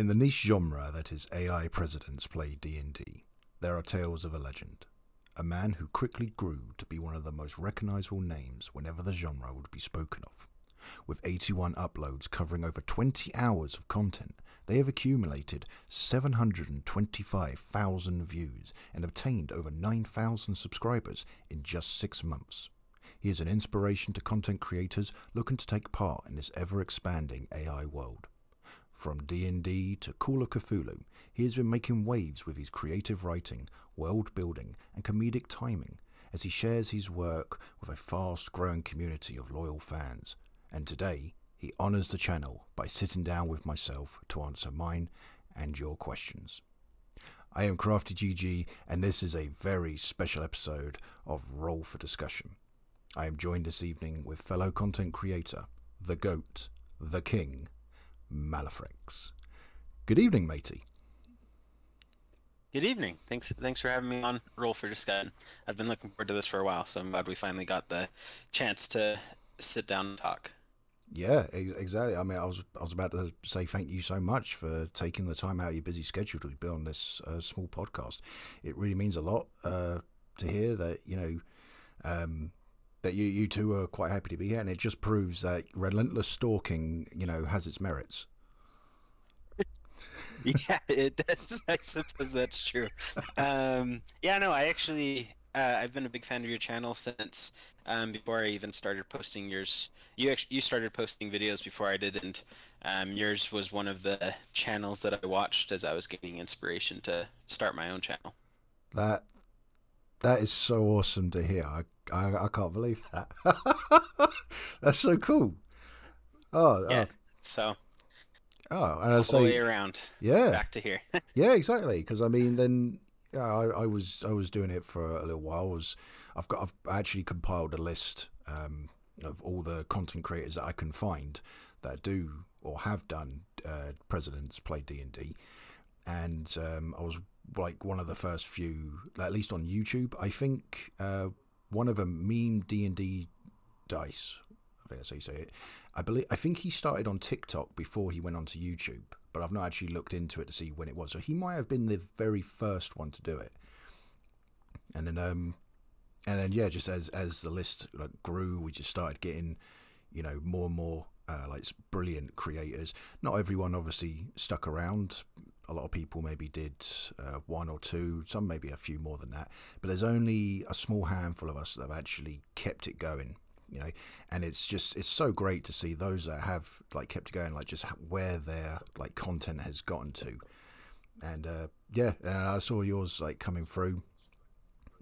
In the niche genre that is AI presidents play D&D, there are tales of a legend. A man who quickly grew to be one of the most recognizable names whenever the genre would be spoken of. With 81 uploads covering over 20 hours of content, they have accumulated 725,000 views and obtained over 9,000 subscribers in just six months. He is an inspiration to content creators looking to take part in this ever-expanding AI world. From D&D to Call of Cthulhu, he has been making waves with his creative writing, world building, and comedic timing as he shares his work with a fast-growing community of loyal fans. And today, he honours the channel by sitting down with myself to answer mine and your questions. I am Crafty GG, and this is a very special episode of Roll for Discussion. I am joined this evening with fellow content creator, the GOAT, the King, Malathrex. Good evening, matey. Good evening. Thanks thanks for having me on Roll for Discussion. I've been looking forward to this for a while, so I'm glad we finally got the chance to sit down and talk. Yeah, exactly. I mean, I was I was about to say thank you so much for taking the time out of your busy schedule to be on this uh, small podcast. It really means a lot uh, to hear that you know um, that you you two are quite happy to be here, and it just proves that relentless stalking, you know, has its merits. yeah, it does. I suppose that's true. Um, yeah, no, I actually uh, I've been a big fan of your channel since um, before I even started posting yours. You actually you started posting videos before I did, and um, yours was one of the channels that I watched as I was getting inspiration to start my own channel. That that is so awesome to hear. I I, I can't believe that. That's so cool. Oh, yeah. Oh. So. Oh, and I say way around. Yeah. Back to here. yeah, exactly. Because I mean, then yeah, I, I, was I was doing it for a little while. I was I've got I've actually compiled a list um, of all the content creators that I can find that do or have done uh, presidents play D and D, and um, I was like one of the first few, at least on YouTube. I think uh, one of them, meme D and D dice. I think that's how you say it. I believe I think he started on TikTok before he went onto YouTube, but I've not actually looked into it to see when it was. So he might have been the very first one to do it. And then, um, and then yeah, just as as the list like grew, we just started getting, you know, more and more uh, like brilliant creators. Not everyone obviously stuck around a lot of people maybe did uh, one or two, some maybe a few more than that. But there's only a small handful of us that have actually kept it going, you know. And it's just it's so great to see those that have like kept it going, like just where their like content has gotten to. And uh, yeah, and I saw yours like coming through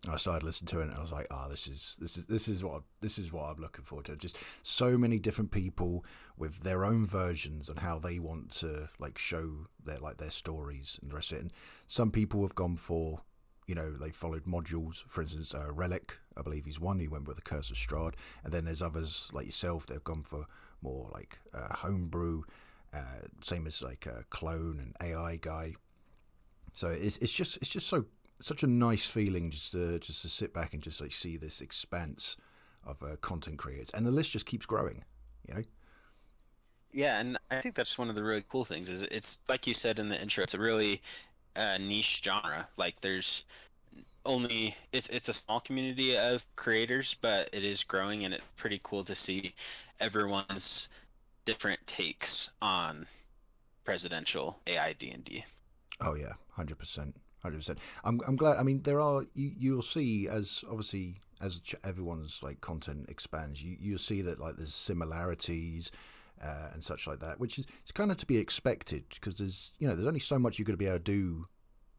I started listening to it and I was like, "Ah, oh, this is this is this is what this is what I'm looking forward to." Just so many different people with their own versions on how they want to like show their like their stories and the rest of it. And some people have gone for, you know, they followed modules. For instance, uh, Relic, I believe he's one. He went with the Curse of Strahd, and then there's others like yourself. They've gone for more like uh, homebrew, uh, same as like a clone and AI guy. So it's it's just it's just so such a nice feeling just to just to sit back and just like see this expanse of uh, content creators, and the list just keeps growing. You know. Yeah, and I think that's one of the really cool things. Is it's like you said in the intro, it's a really uh, niche genre. Like there's only it's it's a small community of creators, but it is growing, and it's pretty cool to see everyone's different takes on presidential AI D and D. Oh yeah, hundred percent hundred percent. I'm I'm glad. I mean, there are you you'll see as obviously as everyone's like content expands, you you'll see that like there's similarities. Uh, and such like that, which is it's kind of to be expected because there's you know there's only so much you're going to be able to do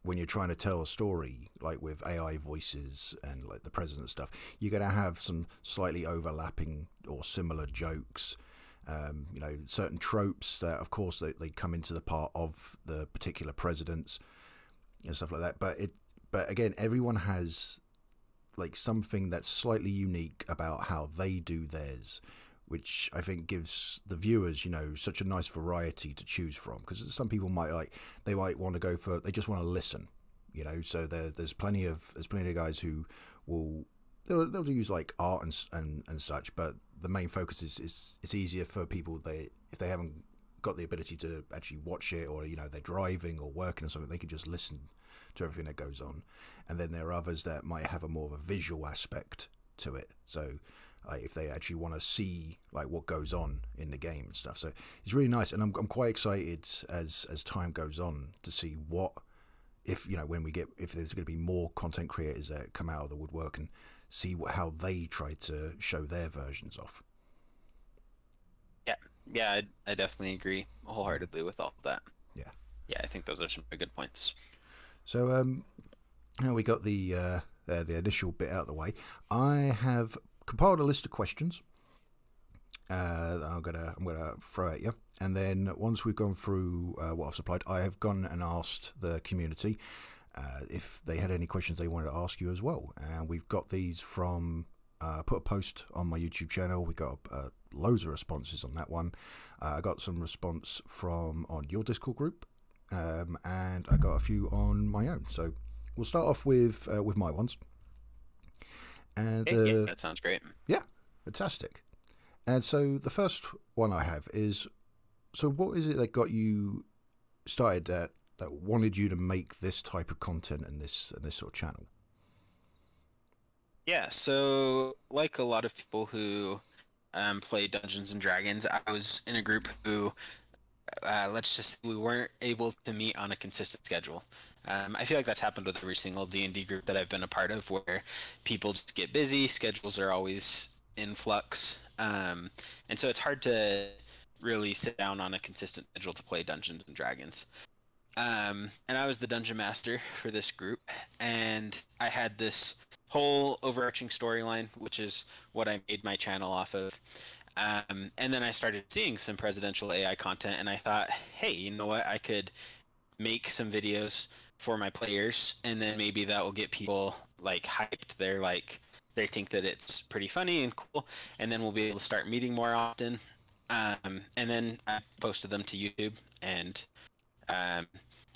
when you're trying to tell a story, like with AI voices and like the president stuff. You're going to have some slightly overlapping or similar jokes. Um, you know, certain tropes that, of course, they, they come into the part of the particular presidents and stuff like that. But it, but again, everyone has like something that's slightly unique about how they do theirs, which I think gives the viewers, you know, such a nice variety to choose from. Because some people might like they might want to go for they just want to listen, you know. So there, there's plenty of there's plenty of guys who will they'll, they'll use like art and and and such, but the main focus is is it's easier for people they if they haven't got the ability to actually watch it, or you know they're driving or working or something, they can just listen to everything that goes on. And then there are others that might have a more of a visual aspect to it. So if they actually want to see like what goes on in the game and stuff. So it's really nice, and I'm I'm quite excited as as time goes on to see what if you know when we get if there's going to be more content creators that come out of the woodwork and see what, how they try to show their versions of. Yeah, yeah, I, I definitely agree wholeheartedly with all of that. Yeah, yeah, I think those are some good points. So um, now we got the uh, uh, the initial bit out of the way. I have compiled a list of questions. Uh, I'm gonna I'm gonna throw at you, and then once we've gone through uh, what I've supplied, I have gone and asked the community uh, if they had any questions they wanted to ask you as well, and we've got these from. Uh, put a post on my YouTube channel. We got uh, loads of responses on that one. Uh, I got some response from on your Discord group, um, and I got a few on my own. So we'll start off with with my ones. And uh, yeah, that sounds great. Yeah, fantastic. And so the first one I have is so what is it that got you started that that wanted you to make this type of content and this and this sort of channel? Yeah, so like a lot of people who um, play Dungeons and Dragons, I was in a group who uh, let's just we weren't able to meet on a consistent schedule. Um, I feel like that's happened with every single D and D group that I've been a part of, where people just get busy, schedules are always in flux, um, and so it's hard to really sit down on a consistent schedule to play Dungeons and Dragons. Um, and I was the dungeon master for this group, and I had this whole overarching storyline, which is what I made my channel off of. Um, and then I started seeing some presidential AI content, and I thought, hey, you know what? I could make some videos for my players, and then maybe that will get people like hyped. They're like, they think that it's pretty funny and cool, and then we'll be able to start meeting more often. Um, and then I posted them to YouTube, and um,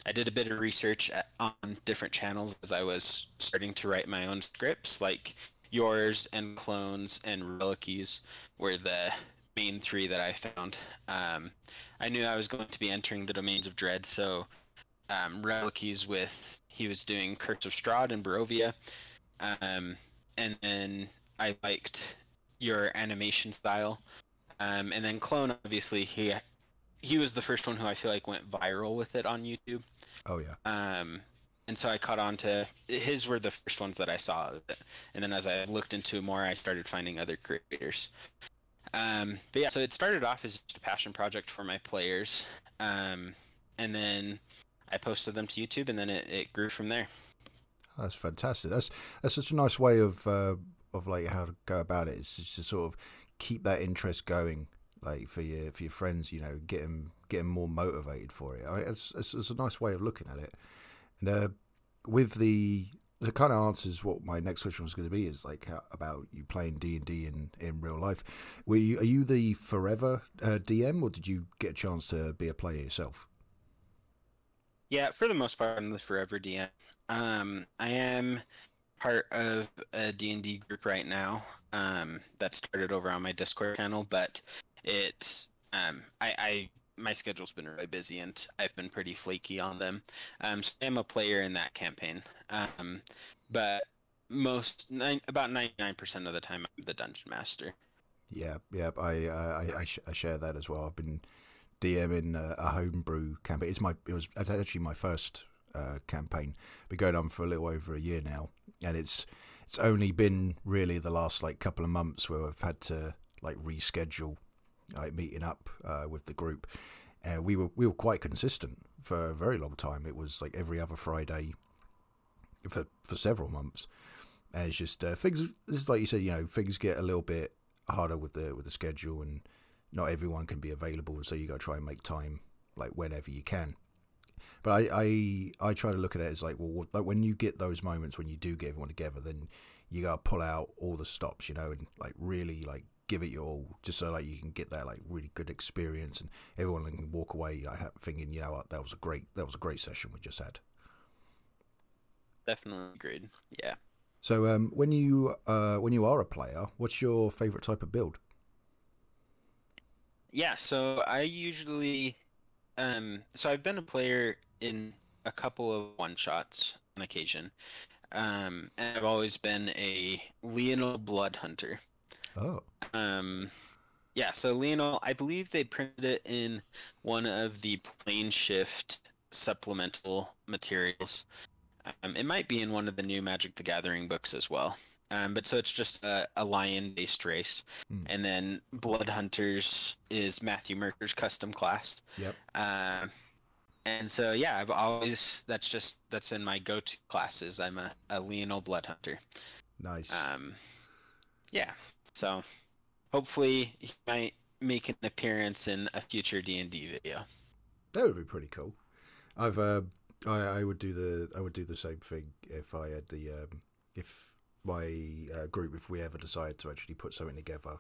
I did a bit of research on different channels as I was starting to write my own scripts, like yours and clones and reliquies were the main three that I found. Um, I knew I was going to be entering the domains of dread, so um, reliquies with he was doing Curse of Strahd and Barovia, um, and then I liked your animation style, um, and then clone obviously he he was the first one who I feel like went viral with it on YouTube. Oh yeah. Um, and so I caught on to his were the first ones that I saw of it, and then as I looked into more, I started finding other creators. Um, but yeah, so it started off as just a passion project for my players, um, and then I posted them to YouTube, and then it, it grew from there. That's fantastic. That's that's such a nice way of uh, of like how to go about it. It's just to sort of keep that interest going, like for your for your friends. You know, get them get them more motivated for it. I mean, it's, it's, it's a nice way of looking at it. And uh, with the the kind of answers what my next question was going to be is like how, about you playing D and D in in real life. Were you are you the forever uh, DM or did you get a chance to be a player yourself? Yeah, for the most part, I'm the forever DM. Um, I am part of a D&D group right now um, that started over on my Discord channel, but it um, I, I my schedule's been really busy and I've been pretty flaky on them. Um, so I'm a player in that campaign, um, but most nine, about ninety nine percent of the time I'm the dungeon master. Yeah, yeah, I I, I, I, share that as well. I've been DMing a, a homebrew campaign. It's my it was actually my first uh, campaign. Been going on for a little over a year now, and it's it's only been really the last like couple of months where I've had to like reschedule like meeting up uh, with the group. Uh, we were we were quite consistent for a very long time. It was like every other Friday for for several months, and it's just uh, things. It's like you said, you know, things get a little bit harder with the with the schedule, and not everyone can be available. So you got to try and make time like whenever you can. But I, I I try to look at it as like well, like when you get those moments when you do get everyone together, then you got to pull out all the stops, you know, and like really like give it your all, just so like you can get that like really good experience, and everyone can walk away like, thinking, you know what, that was a great that was a great session we just had. Definitely agreed. Yeah. So um, when you uh, when you are a player, what's your favorite type of build? Yeah, so I usually, um, so I've been a player in a couple of one shots on occasion, um, and I've always been a Leonin Blood Hunter. Oh, Um, yeah, so Leonin, I believe they printed it in one of the plane shift supplemental materials. Um, it might be in one of the new Magic the Gathering books as well. Um, but so it's just a, a lion-based race, Hmm. and then Blood Hunters is Matthew Mercer's custom class. yep. Um, and so yeah, I've always that's just that's been my go-to classes. I'm a, a Leonin Blood Hunter. Nice. Um, yeah. So hopefully he might make an appearance in a future D and D video. That would be pretty cool. I've uh, I, I would do the I would do the same thing if I had the um, if my uh, group if we ever decide to actually put something together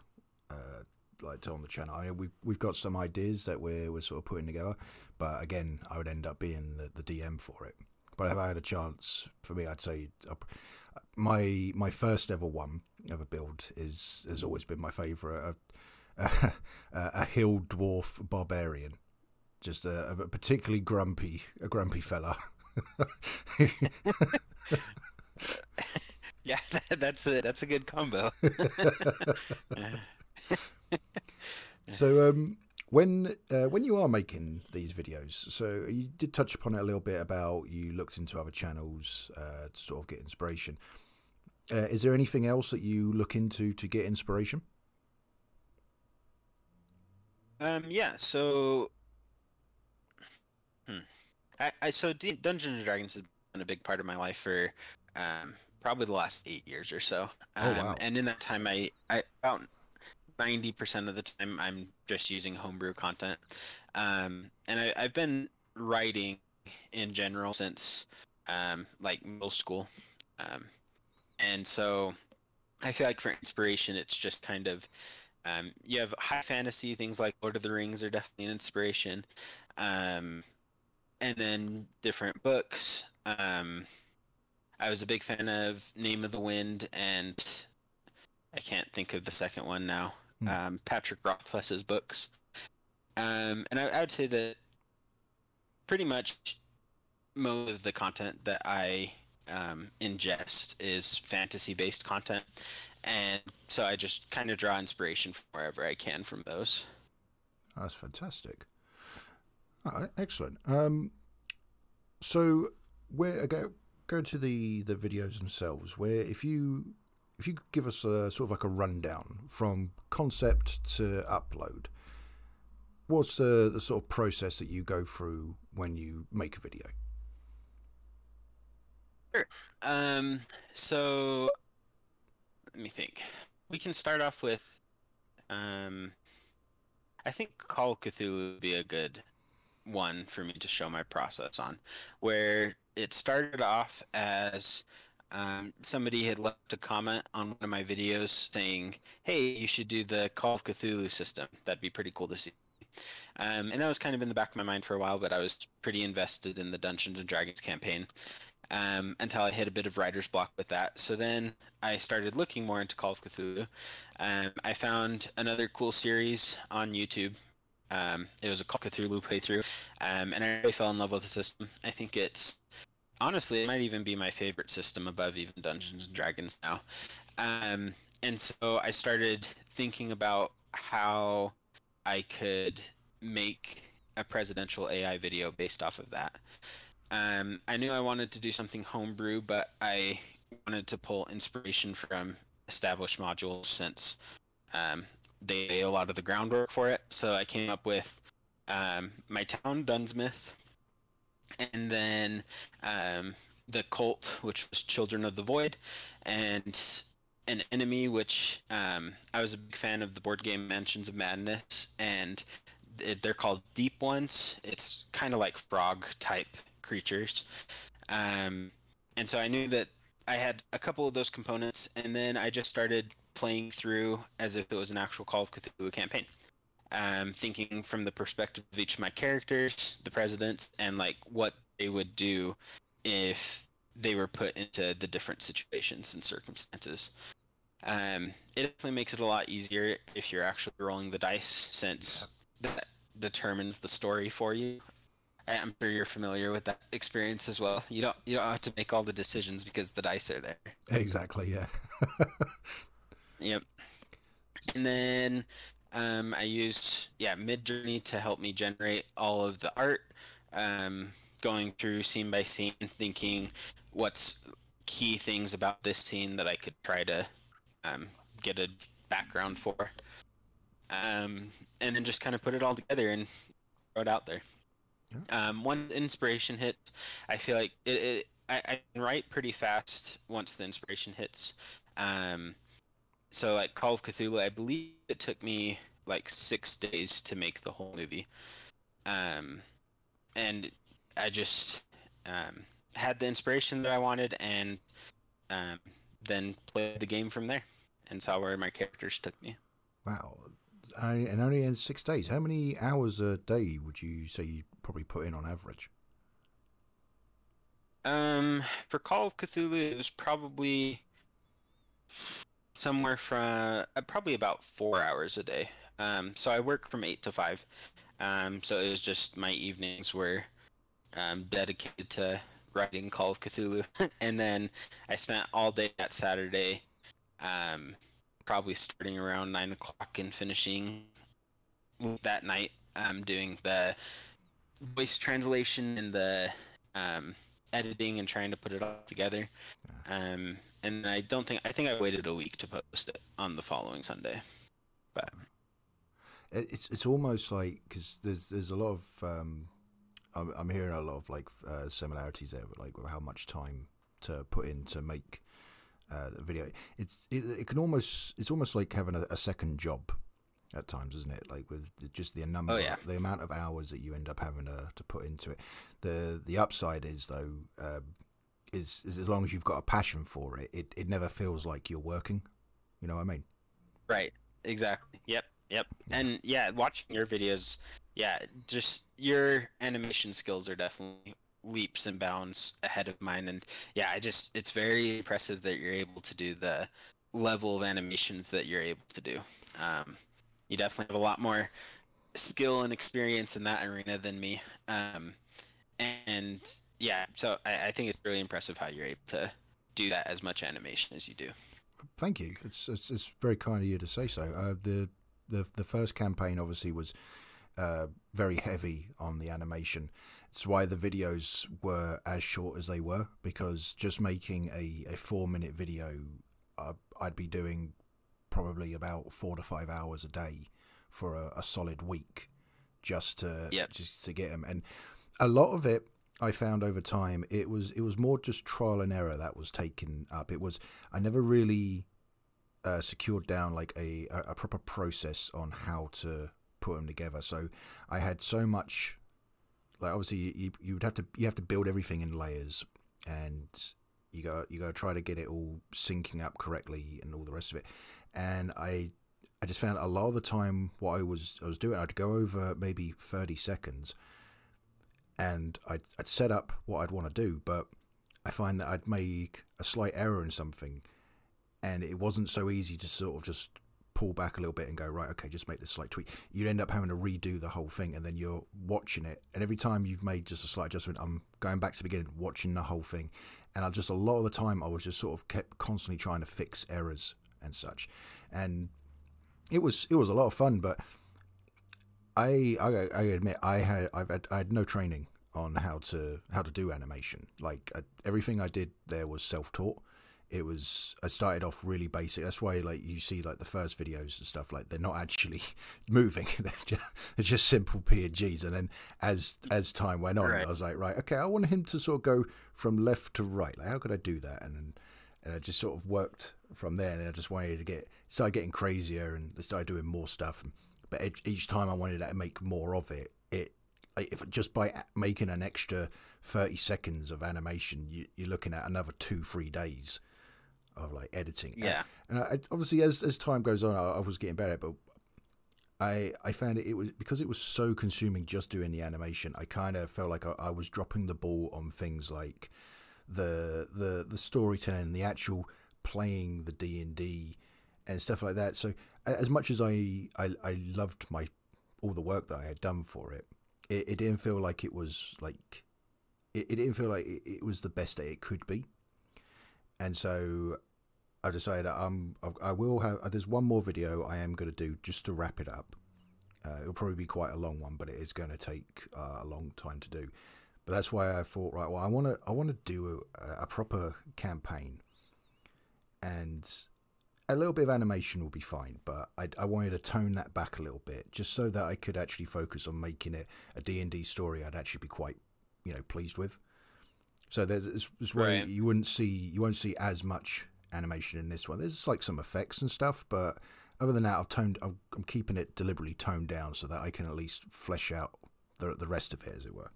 uh, like on the channel. I mean, we we've got some ideas that we're we're sort of putting together, but again, I would end up being the, the DM for it. But if I had a chance, for me, I'd say uh, my my first ever one of a build is has always been my favourite. A, a, a hill dwarf barbarian just a, a particularly grumpy, a grumpy fella. Yeah, that's a that's a good combo. so, um, when uh, when you are making these videos, so you did touch upon it a little bit about you looked into other channels uh, to sort of get inspiration. Uh, is there anything else that you look into to get inspiration? Um, yeah, so hmm. I, I, so D- Dungeons and Dragons has been a big part of my life for um, probably the last eight years or so. Oh, um, oh, wow. And in that time, I I found 90% of the time I'm just using homebrew content. Um, and I, have been writing in general since um, like middle school. Um, and so I feel like for inspiration, it's just kind of um, you have high fantasy, things like Lord of the Rings are definitely an inspiration. Um, and then different books. Um, I was a big fan of Name of the Wind and I can't think of the second one now. Hmm. Um, Patrick Rothfuss's books, um, and I, I would say that pretty much most of the content that I um, ingest is fantasy-based content, and so I just kind of draw inspiration from wherever I can from those. That's fantastic. Right, excellent. Um, so where go go to the the videos themselves. Where if you if you could give us a sort of like a rundown from concept to upload, what's the the sort of process that you go through when you make a video? Um, so let me think. We can start off with, um, I think Call of Cthulhu would be a good one for me to show my process on, where it started off as um, somebody had left a comment on one of my videos saying, "Hey, you should do the Call of Cthulhu system. That'd be pretty cool to see." Um, and that was kind of in the back of my mind for a while, but I was pretty invested in the Dungeons and Dragons campaign um, until I hit a bit of writer's block with that. So then I started looking more into Call of Cthulhu. Um, I found another cool series on YouTube. Um, it was a Call of Cthulhu playthrough, um, and I really fell in love with the system. I think it's honestly it might even be my favorite system above even Dungeons and Dragons now. Um, and so I started thinking about how I could make a presidential AI video based off of that. Um, I knew I wanted to do something homebrew, but I wanted to pull inspiration from established modules since um, they lay a lot of the groundwork for it. So I came up with um, my town, Dunsmith, and then um, the cult, which was Children of the Void, and an enemy, which um, I was a big fan of the board game Mansions of Madness, and they're called Deep Ones. It's kind of like frog type creatures. Um, and so I knew that I had a couple of those components, and then I just started playing through as if it was an actual Call of Cthulhu campaign. Um, thinking from the perspective of each of my characters, the presidents, and like what they would do if they were put into the different situations and circumstances. Um, it definitely makes it a lot easier if you're actually rolling the dice, since that determines the story for you. I'm sure you're familiar with that experience as well. You don't you don't have to make all the decisions because the dice are there. Exactly. Yeah. yep. And then um, I used yeah Midjourney to help me generate all of the art. Um, going through scene by scene, thinking what's key things about this scene that I could try to um, get a background for, um, and then just kind of put it all together and throw it out there. Yeah. Um, once inspiration hits, I feel like it, it I, I, can write pretty fast once the inspiration hits. Um, so like Call of Cthulhu, I believe it took me like six days to make the whole movie. Um, and I just um, had the inspiration that I wanted, and um, then played the game from there, and saw where my characters took me. Wow, I, and only in six days. How many hours a day would you say you probably put in on average? Um, for Call of Cthulhu, it was probably somewhere from uh, probably about four hours a day. Um, so I work from eight to five. Um, so it was just my evenings were um, dedicated to writing Call of Cthulhu, and then I spent all day that Saturday, um, probably starting around nine o'clock and finishing that night, um, doing the voice translation and the um, editing and trying to put it all together. Um, and I don't think I think I waited a week to post it on the following Sunday, but it's it's almost like because there's there's a lot of um, I'm, I'm hearing a lot of like uh, similarities there, like how much time to put in to make uh, the video. It's it, it can almost it's almost like having a, a, second job at times, isn't it? Like with just the number, oh, yeah. the amount of hours that you end up having to, to put into it. The the upside is though. Uh, is, is as long as you've got a passion for it, it, it never feels like you're working. You know what I mean? Right. Exactly. Yep. Yep. Yeah. And yeah, watching your videos, yeah, just your animation skills are definitely leaps and bounds ahead of mine and yeah, I just it's very impressive that you're able to do the level of animations that you're able to do. Um, you definitely have a lot more skill and experience in that arena than me. Um, and yeah, so I, I think it's really impressive how you're able to do that as much animation as you do. Thank you. It's it's, it's very kind of you to say so. Uh, the the the first campaign obviously was uh, very heavy on the animation. It's why the videos were as short as they were because just making a, a four minute video, uh, I'd be doing probably about four to five hours a day for a, a solid week just to yep. just to get them. And a lot of it I found over time it was it was more just trial and error that was taken up. It was I never really uh, secured down like a, a proper process on how to put them together. So I had so much like obviously you you would have to you have to build everything in layers and you go you go try to get it all syncing up correctly and all the rest of it. And I I just found a lot of the time what I was I was doing I'd go over maybe 30 seconds and I'd, I'd set up what I'd want to do, but I find that I'd make a slight error in something and it wasn't so easy to sort of just pull back a little bit and go right okay just make this slight tweak. You end up having to redo the whole thing and then you're watching it and every time you've made just a slight adjustment i'm going back to the beginning watching the whole thing and i just a lot of the time i was just sort of kept constantly trying to fix errors and such and it was it was a lot of fun but i i, I admit i had I've had, i had no training on how to how to do animation like I, everything i did there was self-taught it was I started off really basic. That's why like you see like the first videos and stuff like they're not actually moving. they're, just, they're just simple PNGs. And then as as time went on, right. I was like, right, okay, I want him to sort of go from left to right. Like how could I do that? And then and I just sort of worked from there. And I just wanted to get started getting crazier and started doing more stuff. But each time I wanted to make more of it, it if just by making an extra 30 seconds of animation you, are looking at another two three days of like editing. Yeah. And, I, obviously, as as time goes on, I, I, was getting better, but I I found it, it was because it was so consuming just doing the animation. I kind of felt like I, I, was dropping the ball on things like the the the storytelling, the actual playing the D and D and stuff like that. So as much as I, I I loved my all the work that I had done for it, it, it didn't feel like it was like it, it didn't feel like it, it was the best that it could be, and so I decided um I will have there's one more video I am going to do just to wrap it up. Uh, it'll probably be quite a long one, but it is going to take uh, a long time to do. But that's why I thought, right, well, I want to I want to do a, a proper campaign, and a little bit of animation will be fine, but I, I, wanted to tone that back a little bit, just so that I could actually focus on making it a D and D story I'd actually be quite, you know, pleased with. So there's this, this way right. you wouldn't see you won't see as much animation in this one. There's like some effects and stuff, but other than that, I've toned. I'm, I'm keeping it deliberately toned down so that I can at least flesh out the the rest of it, as it were.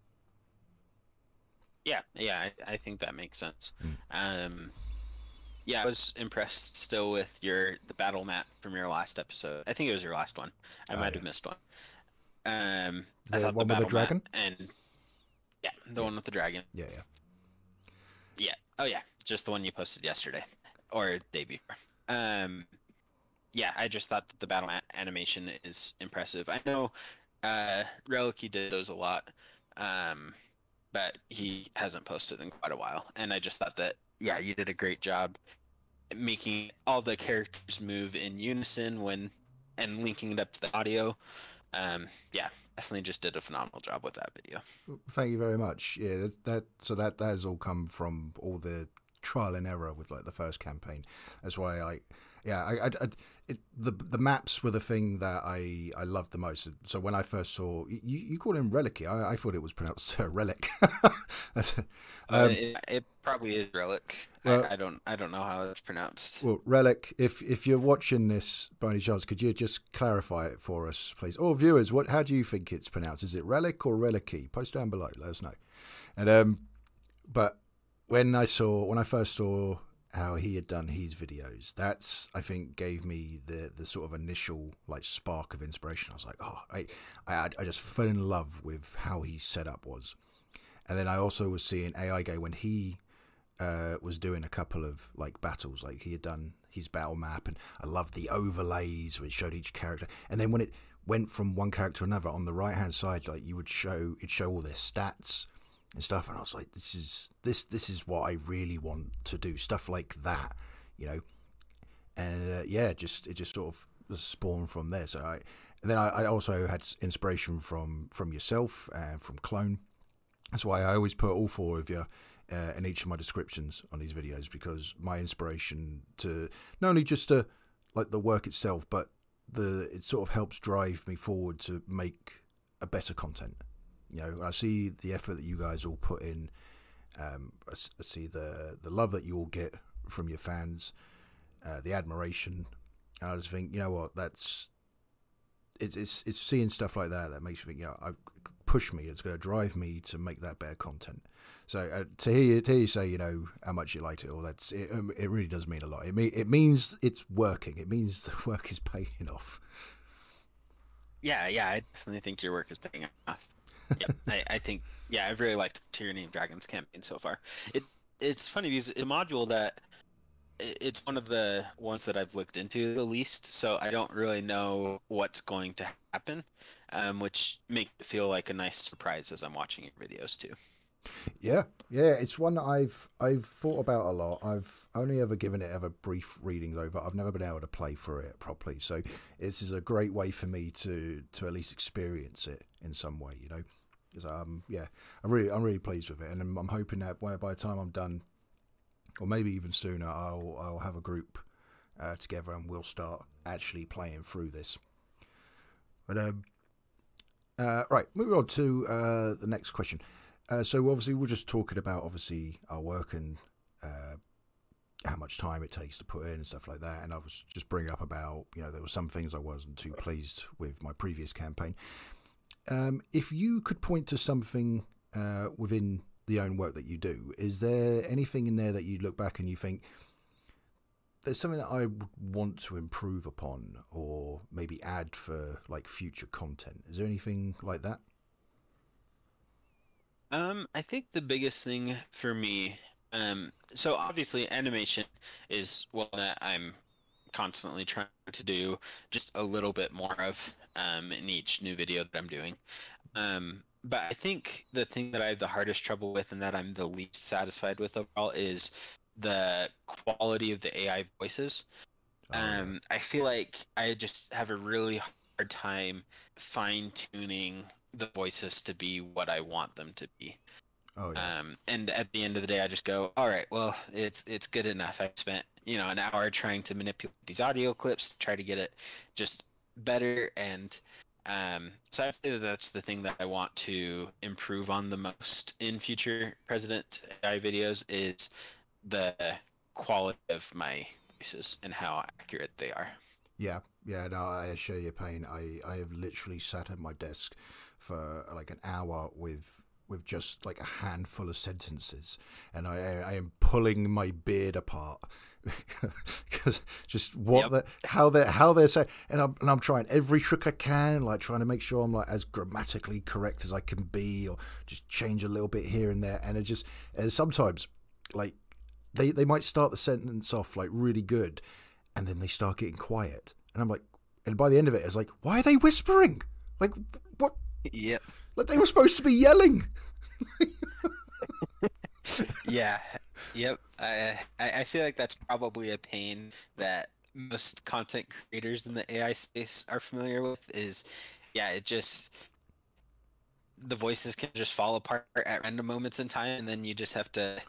Yeah, yeah, I, I think that makes sense. Mm. Um, yeah, I was impressed still with your the battle map from your last episode. I think it was your last one. I oh, might yeah. have missed one. Um, the I thought one the with the dragon and yeah, the yeah. one with the dragon. Yeah, yeah, yeah. Oh yeah, just the one you posted yesterday or day before. Um, yeah, I just thought that the battle animation is impressive. I know uh, Relicy did those a lot, um, but he hasn't posted in quite a while, and I just thought that yeah, you did a great job making all the characters move in unison when and linking it up to the audio. Um, yeah, definitely just did a phenomenal job with that video. Thank you very much. Yeah, that, that so that that has all come from all the trial and error with like the first campaign. That's why I yeah, I, I, I it, the the maps were the thing that I I loved the most. So when I first saw you, you called him Relic, I, I thought it was pronounced uh, Relic. um, uh, it, it, probably is Relic. Well, I, I, don't I don't know how it's pronounced. Well, Relic. If if you're watching this by any chance, could you just clarify it for us, please? Or viewers, what how do you think it's pronounced? Is it Relic or Relicy? Post down below. Let us know. And um, but when I saw when I first saw how he had done his videos. That's I think gave me the the sort of initial like spark of inspiration. I was like, oh, I I, I just fell in love with how his setup was, and then I also was seeing AI Guy when he uh, was doing a couple of like battles, like he had done his battle map, and I loved the overlays which showed each character, and then when it went from one character to another on the right hand side, like you would show it show all their stats and stuff. And I was like, this is this this is what I really want to do. Stuff like that, you know. And uh, yeah, just it just sort of spawned from there. So I and then I, I, also had inspiration from from yourself and from Clone. That's why I always put all four of you uh, in each of my descriptions on these videos because my inspiration to not only just to like the work itself, but the it sort of helps drive me forward to make a better content. You know, I see the effort that you guys all put in. Um, I see the the love that you all get from your fans, uh, the admiration. And I just think, you know what, that's it's it's it's seeing stuff like that that makes me, you know, I, push me. It's going to drive me to make that better content. So uh, to hear you, to hear you say, you know, how much you liked it all, that's it. Um, it really does mean a lot. It mean it means it's working. It means the work is paying off. Yeah, yeah, I definitely think your work is paying off yeah, I, I, think yeah, I've really liked Tyranny of Dragons campaign so far. It it's funny because it's a module that it's one of the ones that I've looked into the least, so I don't really know what's going to happen, um, which makes it feel like a nice surprise as I'm watching your videos too. Yeah, yeah, it's one that I've I've thought about a lot. I've only ever given it ever brief readings over. I've never been able to play for it properly, so this is a great way for me to to at least experience it in some way. You know, because um yeah, I'm really I'm really pleased with it, and I'm, I'm hoping that by, by the time I'm done, or maybe even sooner, I'll I'll have a group uh, together and we'll start actually playing through this. But um, uh, right, moving on to uh, the next question. Uh, so obviously we're just talking about obviously our work and uh, how much time it takes to put in and stuff like that. And I was just bringing up about you know there were some things I wasn't too pleased with my previous campaign. Um, if you could point to something uh, within the own work that you do, is there anything in there that you look back and you think there's something that I want to improve upon or maybe add for like future content? Is there anything like that? Um, I think the biggest thing for me, um, so obviously animation is one that I'm constantly trying to do just a little bit more of um, in each new video that I'm doing. Um, but I think the thing that I have the hardest trouble with and that I'm the least satisfied with overall is the quality of the AI voices. Oh. Um, I feel like I just have a really hard time fine tuning the voices to be what I want them to be. oh yeah. Um, and at the end of the day, I just go, all right, well, it's it's good enough. I spent you know an hour trying to manipulate these audio clips, try to get it just better, and um, so I'd say that that's the thing that I want to improve on the most in future President AI videos is the quality of my voices and how accurate they are. Yeah, yeah, no, I share your pain. I, I have literally sat at my desk for like an hour with with just like a handful of sentences, and I I am pulling my beard apart because just what Yep. the how they how they're saying, and I'm and I'm trying every trick I can, like trying to make sure I'm like as grammatically correct as I can be, or just change a little bit here and there, and it just and sometimes like they they might start the sentence off like really good, and then they start getting quiet, and I'm like, and by the end of it, it's like, why are they whispering? Like what? Yep. Like they were supposed to be yelling. yeah. Yep. I I I feel like that's probably a pain that most content creators in the AI space are familiar with. Is yeah, it just the voices can just fall apart at random moments in time, and then you just have to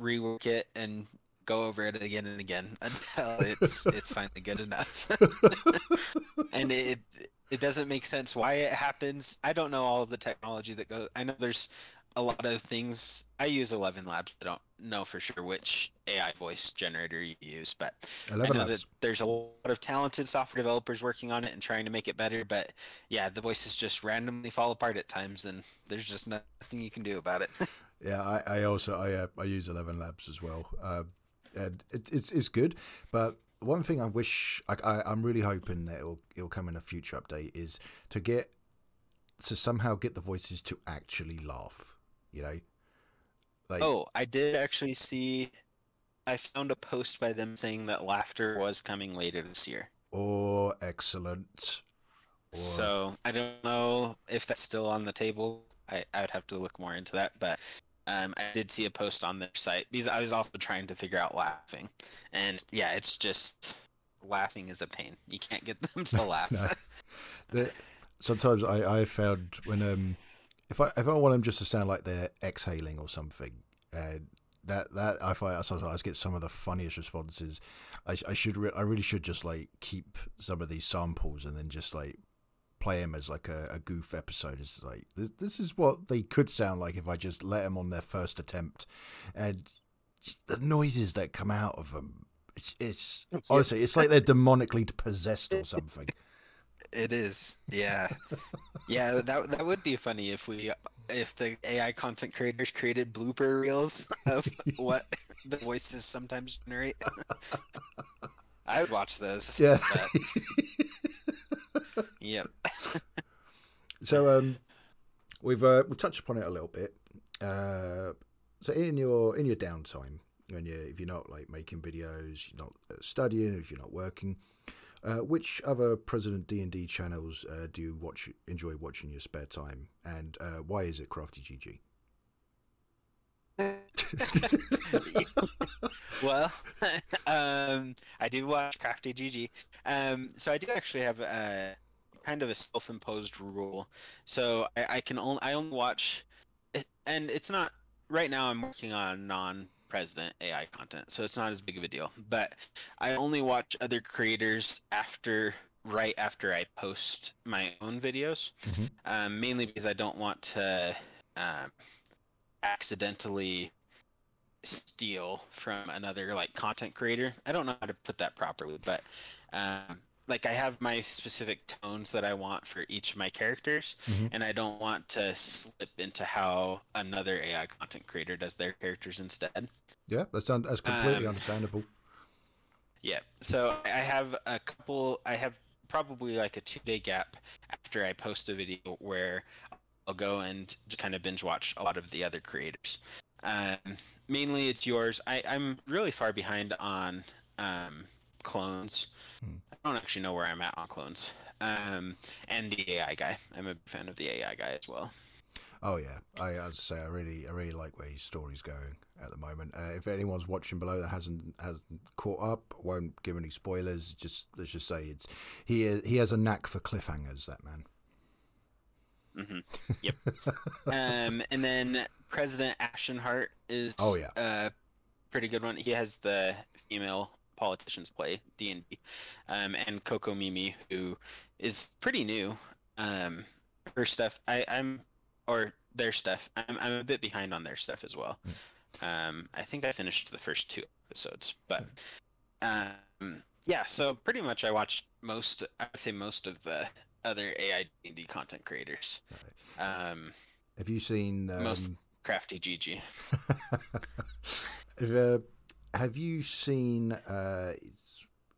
rework it and go over it again and again until it's it's finally good enough. and it it doesn't make sense why it happens. I don't know all of the technology that goes. I know there's a lot of things. I use Eleven Labs. I don't know for sure which AI voice generator you use, but Eleven I know Labs. that there's a lot of talented software developers working on it and trying to make it better. But yeah, the voices just randomly fall apart at times, and there's just nothing you can do about it. Yeah, I, I also I uh, I use Eleven Labs as well, uh, and it, it's it's good. But one thing I wish I, I I'm really hoping that it'll it'll come in a future update is to get to somehow get the voices to actually laugh. You know, like oh, I did actually see. I found a post by them saying that laughter was coming later this year. Oh, excellent. Or, So I don't know if that's still on the table. I, I would have to look more into that, but um, I did see a post on their site because I was also trying to figure out laughing, and yeah, it's just laughing is a pain. You can't get them to laugh. no. the, sometimes I I found when um if I if I want them just to sound like they're exhaling or something, uh, that that I find I sometimes get some of the funniest responses. I I should re- I really should just like keep some of these samples and then just like play them as like a, a goof episode. It's like this this is what they could sound like if I just let them on their first attempt, and the noises that come out of them. It's, it's honestly, it's like they're demonically possessed or something. It is, yeah, yeah. That that would be funny if we if the AI content creators created blooper reels of what the voices sometimes generate. I would watch those. Yeah. yep. So um, we've uh, we've touched upon it a little bit. Uh, so in your in your downtime, when you if you're not like making videos, you're not uh, studying, if you're not working, uh, which other President D and D channels uh, do you watch enjoy watching in your spare time, and uh, why is it Crafty GG? well, um, I do watch Crafty GG. Um, so I do actually have a kind of a self-imposed rule. So I, I can only I only watch, and it's not right now. I'm working on non-president AI content, so it's not as big of a deal. But I only watch other creators after right after I post my own videos, Mhm. um, mainly because I don't want to. Um, accidentally steal from another like content creator. I don't know how to put that properly, but um, like I have my specific tones that I want for each of my characters, Mhm. and I don't want to slip into how another AI content creator does their characters instead. Yeah, that's un- that's completely Um, understandable. Yeah. So I have a couple. I have probably like a two day gap after I post a video where I'll go and just kind of binge watch a lot of the other creators. Um, mainly it's yours. I, I'm really far behind on um, clones. Hmm. I don't actually know where I'm at on clones. Um, and the AI guy. I'm a fan of the AI guy as well. Oh yeah, I as I say, I really, I really like where his story's going at the moment. Uh, if anyone's watching below that hasn't hasn't caught up, won't give any spoilers. Just let's just say it's he he has a knack for cliffhangers. That man. hmm Yep. um, and then President Ashton Hart is Oh, yeah. a pretty good one. He has the female politicians play D and D, um, and Coco Mimi, who is pretty new. Um, her stuff, I, I'm or their stuff. I'm I'm a bit behind on their stuff as well. Um, I think I finished the first two episodes, but um, yeah. So pretty much, I watched most. I would say most of the other AI D&D content creators. Um, Have you seen um, Most- Crafty GG. have, uh, you seen? Uh,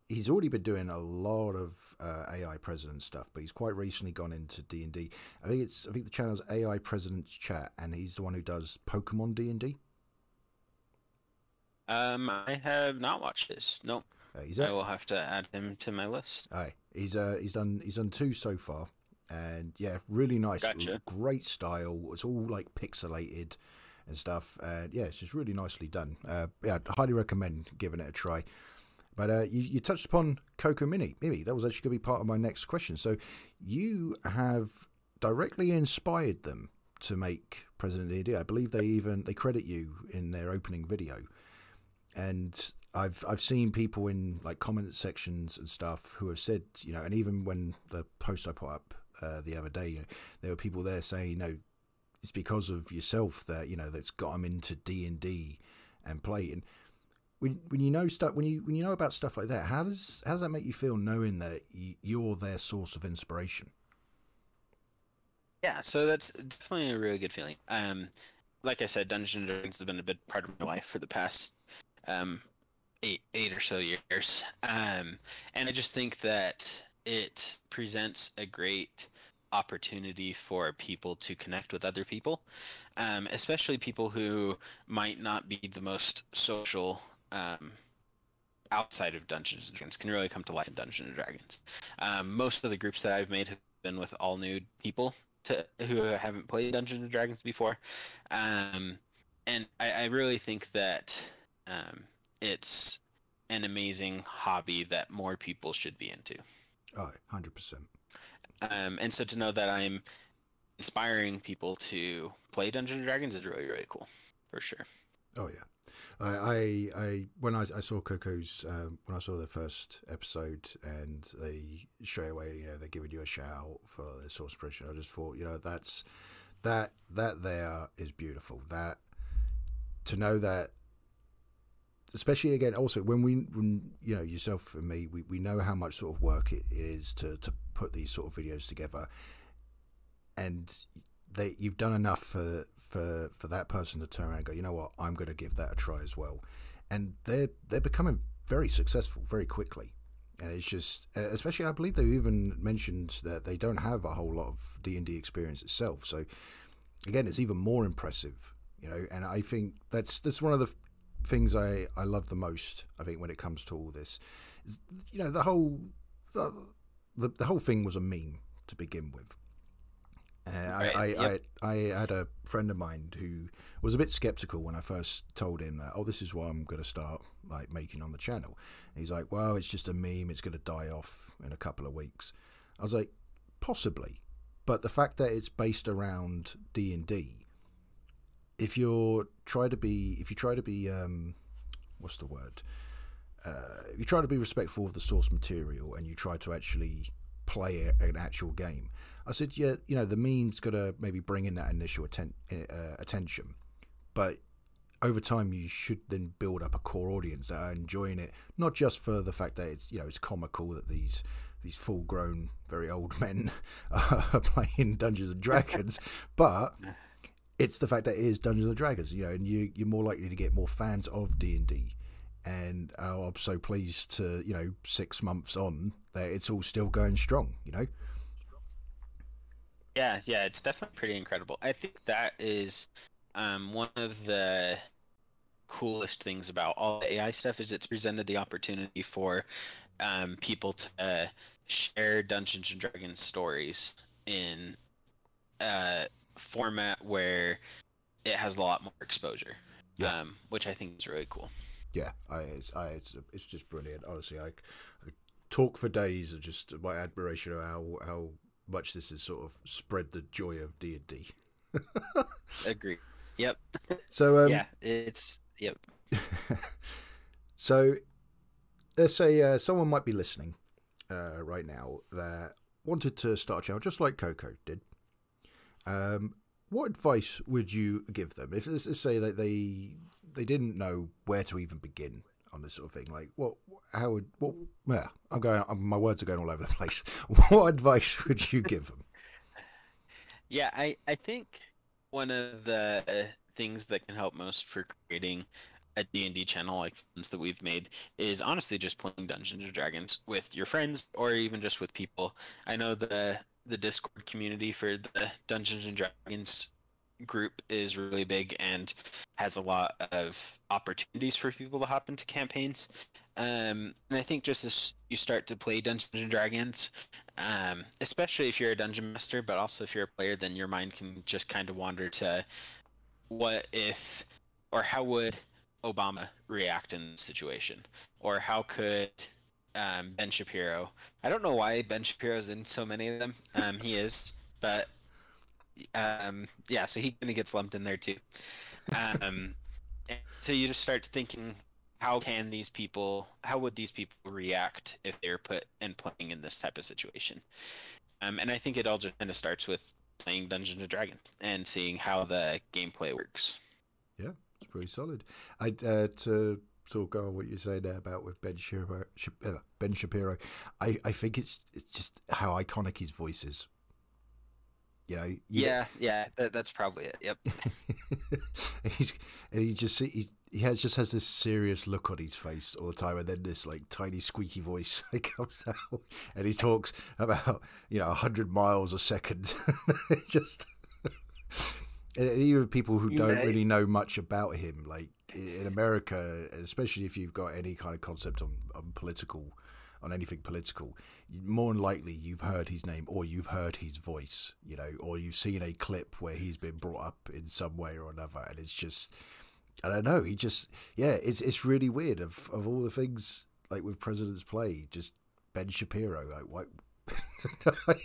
he's already been doing a lot of uh, AI president stuff, but he's quite recently gone into D and D. I think it's I think the channel's AI President's Chat, and he's the one who does Pokemon D and D. Um, I have not watched this. Nope. Uh, He's I will have to add him to my list. Aye, he's uh he's done he's done two so far, and yeah, really nice, Gotcha. great style. It's all like pixelated and stuff, and yeah, it's just really nicely done. Uh, yeah, I highly recommend giving it a try. But uh, you, you touched upon Coco Mini. Mimi, that was actually going to be part of my next question. So you have directly inspired them to make President D&D. I believe they even they credit you in their opening video and I've I've seen people in like comment sections and stuff who have said you know, and even when the post I put up uh, the other day, you know, there were people there saying, no, it's because of yourself that you know that's got them into D and D and play. And when when you know stuff, when you when you know about stuff like that, how does how does that make you feel knowing that you're their source of inspiration? Yeah, so that's definitely a really good feeling. Um, like I said, Dungeons and Dragons has been a big part of my life for the past um, eight eight or so years, um, and I just think that it presents a great opportunity for people to connect with other people, um, especially people who might not be the most social. Um, outside of Dungeons and Dragons can really come to life in Dungeons and Dragons. Um, most of the groups that I've made have been with all new people to who haven't played Dungeons and Dragons before, um, and I, I really think that um, it's an amazing hobby that more people should be into. Oh, 100 percent. Um, and so to know that I'm inspiring people to play Dungeons and Dragons is really really cool, for sure. Oh yeah, I, I, I when I, I saw Coco's um, when I saw the first episode and they straight away you know they're giving you a shout out for their source pressure. I just thought you know that's that that there is beautiful. That to know that, especially again also when we when you know yourself and me we, we know how much sort of work it is to to put these sort of videos together, and they you've done enough for for for that person to turn around and go, you know what, I'm going to give that a try as well, and they're they're becoming very successful very quickly, and it's just especially I believe they even mentioned that they don't have a whole lot of D and D experience itself, so again it's even more impressive, you know, and I think that's that's one of the things I I love the most. I think when it comes to all this, is, you know, the whole the, the the whole thing was a meme to begin with. Uh, Right, I, I, yep. I, I had a friend of mine who was a bit skeptical when I first told him that, oh, this is what I'm going to start like making on the channel. And he's like, well, it's just a meme. It's going to die off in a couple of weeks. I was like, possibly, but the fact that it's based around D and D, if you're try to be, if you try to be, um, what's the word? Uh, if you try to be respectful of the source material and you try to actually play an actual game, I said, yeah, you know, the meme's got to maybe bring in that initial atten- uh, attention, but over time you should then build up a core audience that are enjoying it, not just for the fact that it's you know it's comical that these these full grown, very old men are playing Dungeons and Dragons, but it's the fact that it is Dungeons and Dragons, you know, and you you're more likely to get more fans of D and D. And uh, I'm so pleased to, you know, six months on that it's all still going strong, you know. Yeah, yeah, it's definitely pretty incredible. I think that is um, one of the coolest things about all the AI stuff is it's presented the opportunity for um, people to uh, share Dungeons and Dragons stories in a format where it has a lot more exposure, Yeah. um, which I think is really cool. Yeah, I, it's, I, it's, it's just brilliant. Honestly, I, I talk for days of just my admiration of how how much this has sort of spread the joy of D and D. Agree. Yep. So um, yeah, it's yep. so let's say uh, someone might be listening uh, right now that wanted to start a channel just like Coco did. Um, what advice would you give them if let's say that they they didn't know where to even begin on this sort of thing? Like, what, how would, what? Yeah, I'm going. My words are going all over the place. What advice would you give them? Yeah, I, I think one of the things that can help most for creating a D&D channel like ones that we've made is honestly just playing Dungeons and Dragons with your friends or even just with people. I know the the Discord community for the Dungeons and Dragons group is really big and has a lot of opportunities for people to hop into campaigns. Um, and I think just as you start to play Dungeons and Dragons, um, especially if you're a dungeon master, but also if you're a player, then your mind can just kind of wander to what if or how would Obama react in this situation, or how could um, Ben Shapiro? I don't know why Ben Shapiro's in so many of them. Um, he is, but um, yeah, so he kind of gets lumped in there too. Um, so you just start thinking, how can these people, how would these people react if they're put and playing in this type of situation? Um, and I think it all just kind of starts with playing Dungeons and Dragons and seeing how the gameplay works. Yeah, it's pretty solid. I uh, to talk on what you say there about with Ben Shapiro. Ben Shapiro, I, I think it's it's just how iconic his voice is. You know, you Yeah, yeah, that, that's probably it. Yep. he's and he just he he has just has this serious look on his face all the time, and then this like tiny squeaky voice like comes out, and he talks about you know hundred miles a second. Just and even people who don't really know much about him, like in America, especially if you've got any kind of concept on, on political, on anything political, more than likely you've heard his name or you've heard his voice, you know, or you've seen a clip where he's been brought up in some way or another, and it's just, I don't know, he just, yeah, it's it's really weird. Of of all the things like with President's Play, just Ben Shapiro, like what.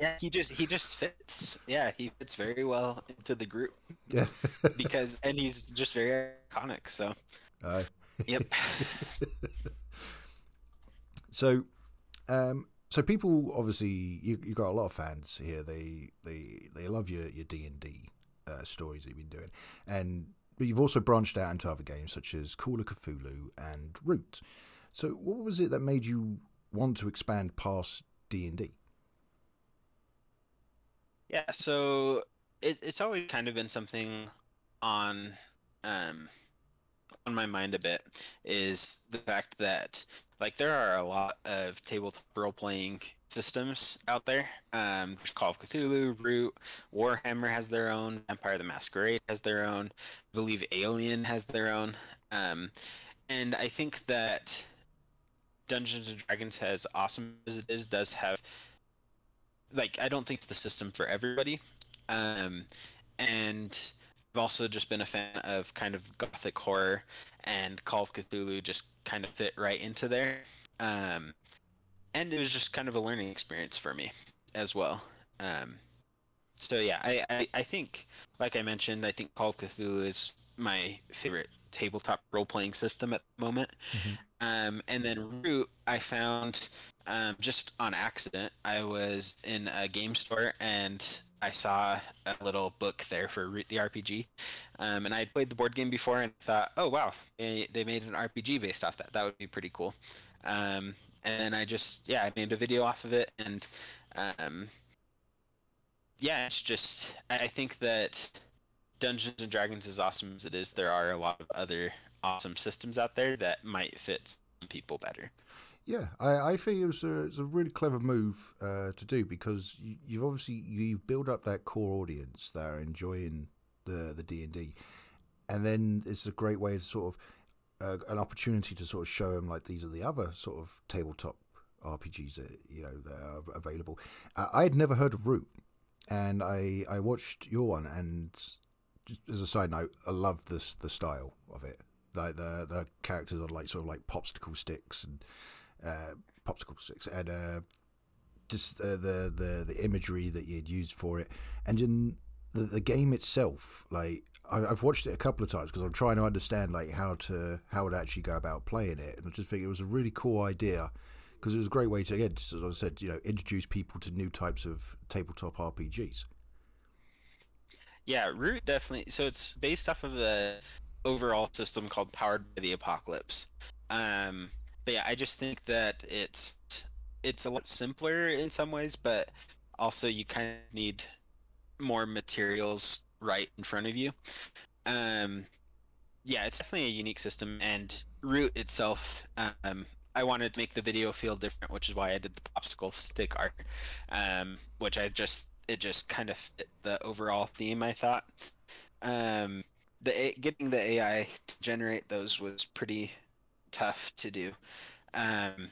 Yeah, he just he just fits. Yeah, he fits very well into the group yeah. because and he's just very iconic. So, Uh, yep. So, um, so people obviously you you got a lot of fans here. They they they love your your D and D uh, stories that you've been doing, and but you've also branched out into other games such as Call of Cthulhu and Root. So, what was it that made you want to expand past D and D? Yeah, so it, it's always kind of been something on um on my mind a bit is the fact that like there are a lot of tabletop role playing systems out there. Um, there's Call of Cthulhu, Root, Warhammer has their own, Vampire the Masquerade has their own, I believe Alien has their own. Um, and I think that Dungeons and Dragons, as awesome as it is, does have like I don't think it's the system for everybody. Um, and I've also just been a fan of kind of gothic horror, and Call of Cthulhu just kind of fit right into there. Um, and it was just kind of a learning experience for me as well. Um, so yeah, I, I, I think, like I mentioned, I think Call of Cthulhu is my favorite tabletop role playing system at the moment. Um, and then Root, I found um, just on accident. I was in a game store and I saw a little book there for Root the RPG. Um, and I had played the board game before and thought, oh wow, they, they made an RPG based off that. That would be pretty cool. Um, and I just, yeah, I made a video off of it. And um, yeah, it's just, I think that Dungeons and Dragons, as awesome as it is, there are a lot of other awesome systems out there that might fit some people better. Yeah, I, I think it was a, it's a really clever move uh, to do because you, you've obviously you build up that core audience that are enjoying the the D and D, and then it's a great way to sort of uh, an opportunity to sort of show them like these are the other sort of tabletop RPGs that you know that are available. I had never heard of Root, and I I watched your one, and as a side note, I love this the style of it. Like the the characters are like sort of like popsicle sticks and uh, popsicle sticks, and uh, just uh, the the the imagery that you'd used for it, and in the the game itself, like I, have watched it a couple of times because I'm trying to understand like how to how to actually go about playing it, and I just think it was a really cool idea because it was a great way to again, as I said, you know, introduce people to new types of tabletop RPGs. Yeah, Root definitely. So it's based off of a overall system called Powered by the Apocalypse. Um, but yeah, I just think that it's it's a lot simpler in some ways, but also you kind of need more materials right in front of you. Um, yeah, it's definitely a unique system, and Root itself. Um, I wanted to make the video feel different, which is why I did the popsicle stick art, um, which I just it just kind of fit the overall theme. I thought. Um, the getting the AI to generate those was pretty tough to do. Um,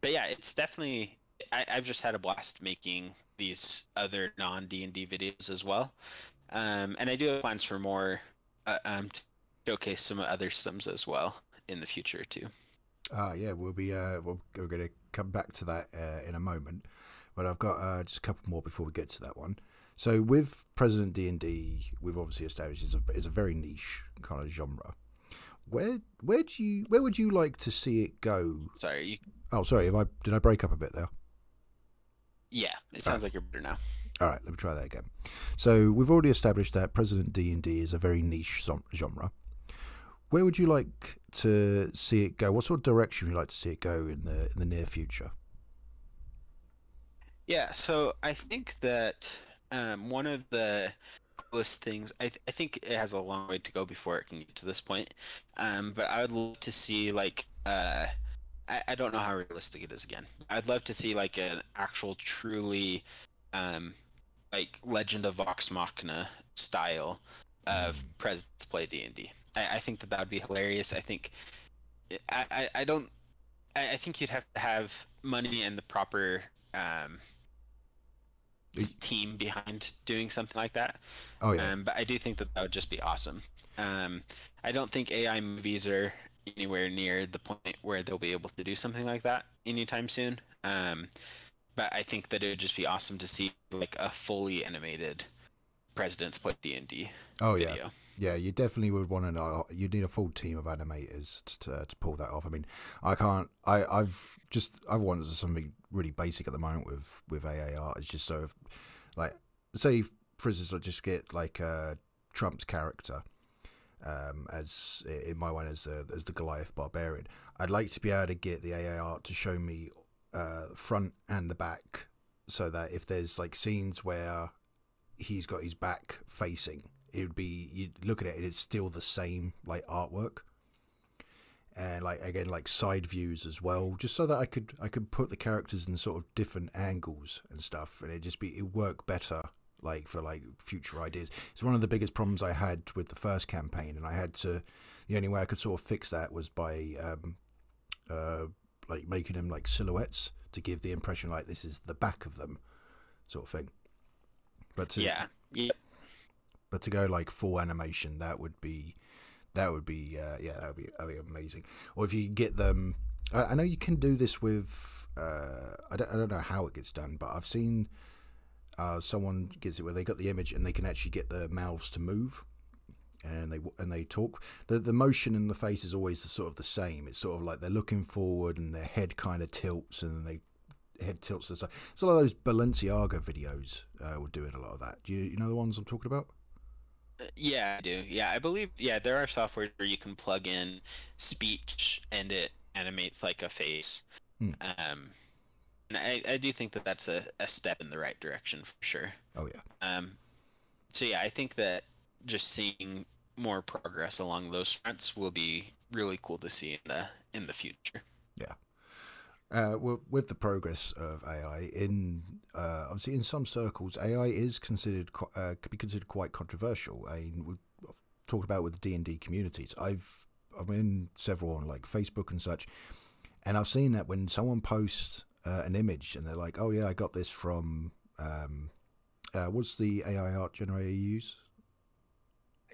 but yeah, it's definitely I, have just had a blast making these other non D and D videos as well, um, and I do have plans for more uh, um, to showcase some other systems as well in the future too. Uh, yeah, we'll be uh, we're going to come back to that uh, in a moment, but I've got uh, just a couple more before we get to that one. So with President D and D, we've obviously established it's a, it's a very niche kind of genre. Where where do you where would you like to see it go? Sorry, you... Oh, sorry. I did I break up a bit there? Yeah, it sounds like you're better now. All right, let me try that again. So we've already established that President D and D is a very niche genre. Where would you like to see it go? What sort of direction would you like to see it go in the in the near future? Yeah, so I think that um, one of the coolest things, I, th- I think it has a long way to go before it can get to this point. Um, but I would love to see like uh, I, I don't know how realistic it is again. I'd love to see like an actual truly um, like Legend of Vox Machina style of presidents play D and I think that that would be hilarious. I think I, I, I don't I, I, think you'd have to have money and the proper um, team behind doing something like that. Oh yeah. Um, but I do think that that would just be awesome. Um, I don't think AI movies are anywhere near the point where they'll be able to do something like that anytime soon. Um, but I think that it would just be awesome to see like a fully animated President's Play D and D. Oh video. yeah, yeah. You definitely would want to know. You need a full team of animators to, to, to pull that off. I mean, I can't. I I've just I've wanted something really basic at the moment with with AAR. It's just so like say for instance, I just get like uh, Trump's character um, as in my one as uh, as the Goliath barbarian. I'd like to be able to get the AAR to show me uh, front and the back, so that if there's like scenes where he's got his back facing, it would be you look at it, it's still the same like artwork, and like again like side views as well, just so that I could I could put the characters in sort of different angles and stuff, and it just be it work better like for like future ideas. It's one of the biggest problems I had with the first campaign, and I had to. The only way I could sort of fix that was by um, uh, like making them like silhouettes to give the impression like this is the back of them, sort of thing. But to, yeah, yeah. But to go like full animation, that would be that would be uh, yeah, that would be that would be amazing. Or if you get them, I, I know you can do this with. Uh, I don't I don't know how it gets done, but I've seen uh, someone gets it where they got the image and they can actually get the mouths to move and they and they talk. The the motion in the face is always the, sort of the same. It's sort of like they're looking forward and their head kind of tilts and they head tilts to the side. It's a lot of those Balenciaga videos uh, were doing a lot of that. Do you you know the ones I'm talking about? Uh, yeah, I do. Yeah, I believe. Yeah, there are software where you can plug in speech and it animates like a face. Hmm. Um, and I, I do think that that's a, a step in the right direction for sure. Oh yeah. Um, so yeah, I think that just seeing more progress along those fronts will be really cool to see in the in the future. Uh, well, with the progress of AI, in uh, obviously in some circles, AI is considered uh, could be considered quite controversial. I mean, talked about with the D and D communities. I've I'm in several on like Facebook and such, and I've seen that when someone posts uh, an image and they're like, "Oh yeah, I got this from um, uh, what's the AI art generator you use?"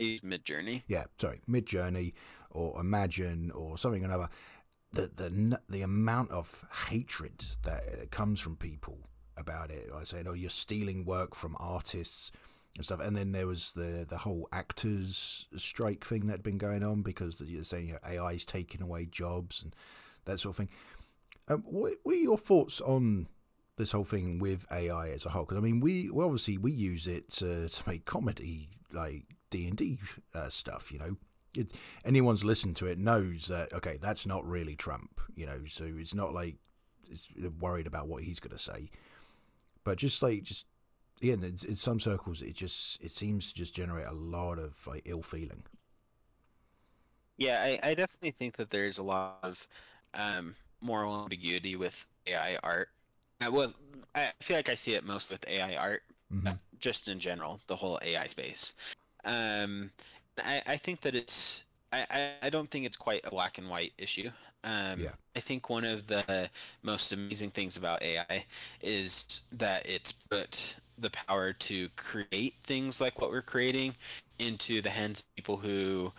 I use Midjourney. Yeah, sorry, Midjourney or Imagine or something or another. The the the amount of hatred that comes from people about it, like saying, "Oh, you're stealing work from artists." and stuff. And then there was the the whole actors strike thing that had been going on because you're saying you know, AI is taking away jobs and that sort of thing. Um, what were your thoughts on this whole thing with AI as a whole? Because I mean, we well, obviously we use it to, to make comedy like D and D uh, stuff. You know, it, anyone's listened to it knows that okay, that's not really Trump. You know, so it's not like it's worried about what he's going to say. But just like just yeah, in, in some circles, it just it seems to just generate a lot of like ill feeling. Yeah, I, I definitely think that there's a lot of um, moral ambiguity with AI art. I, well, I feel like I see it most with AI art, mm-hmm. just in general, the whole AI space. Um, I, I think that it's I, I don't think it's quite a black and white issue. Um, yeah. I think one of the most amazing things about AI is that it's put the power to create things like what we're creating into the hands of people who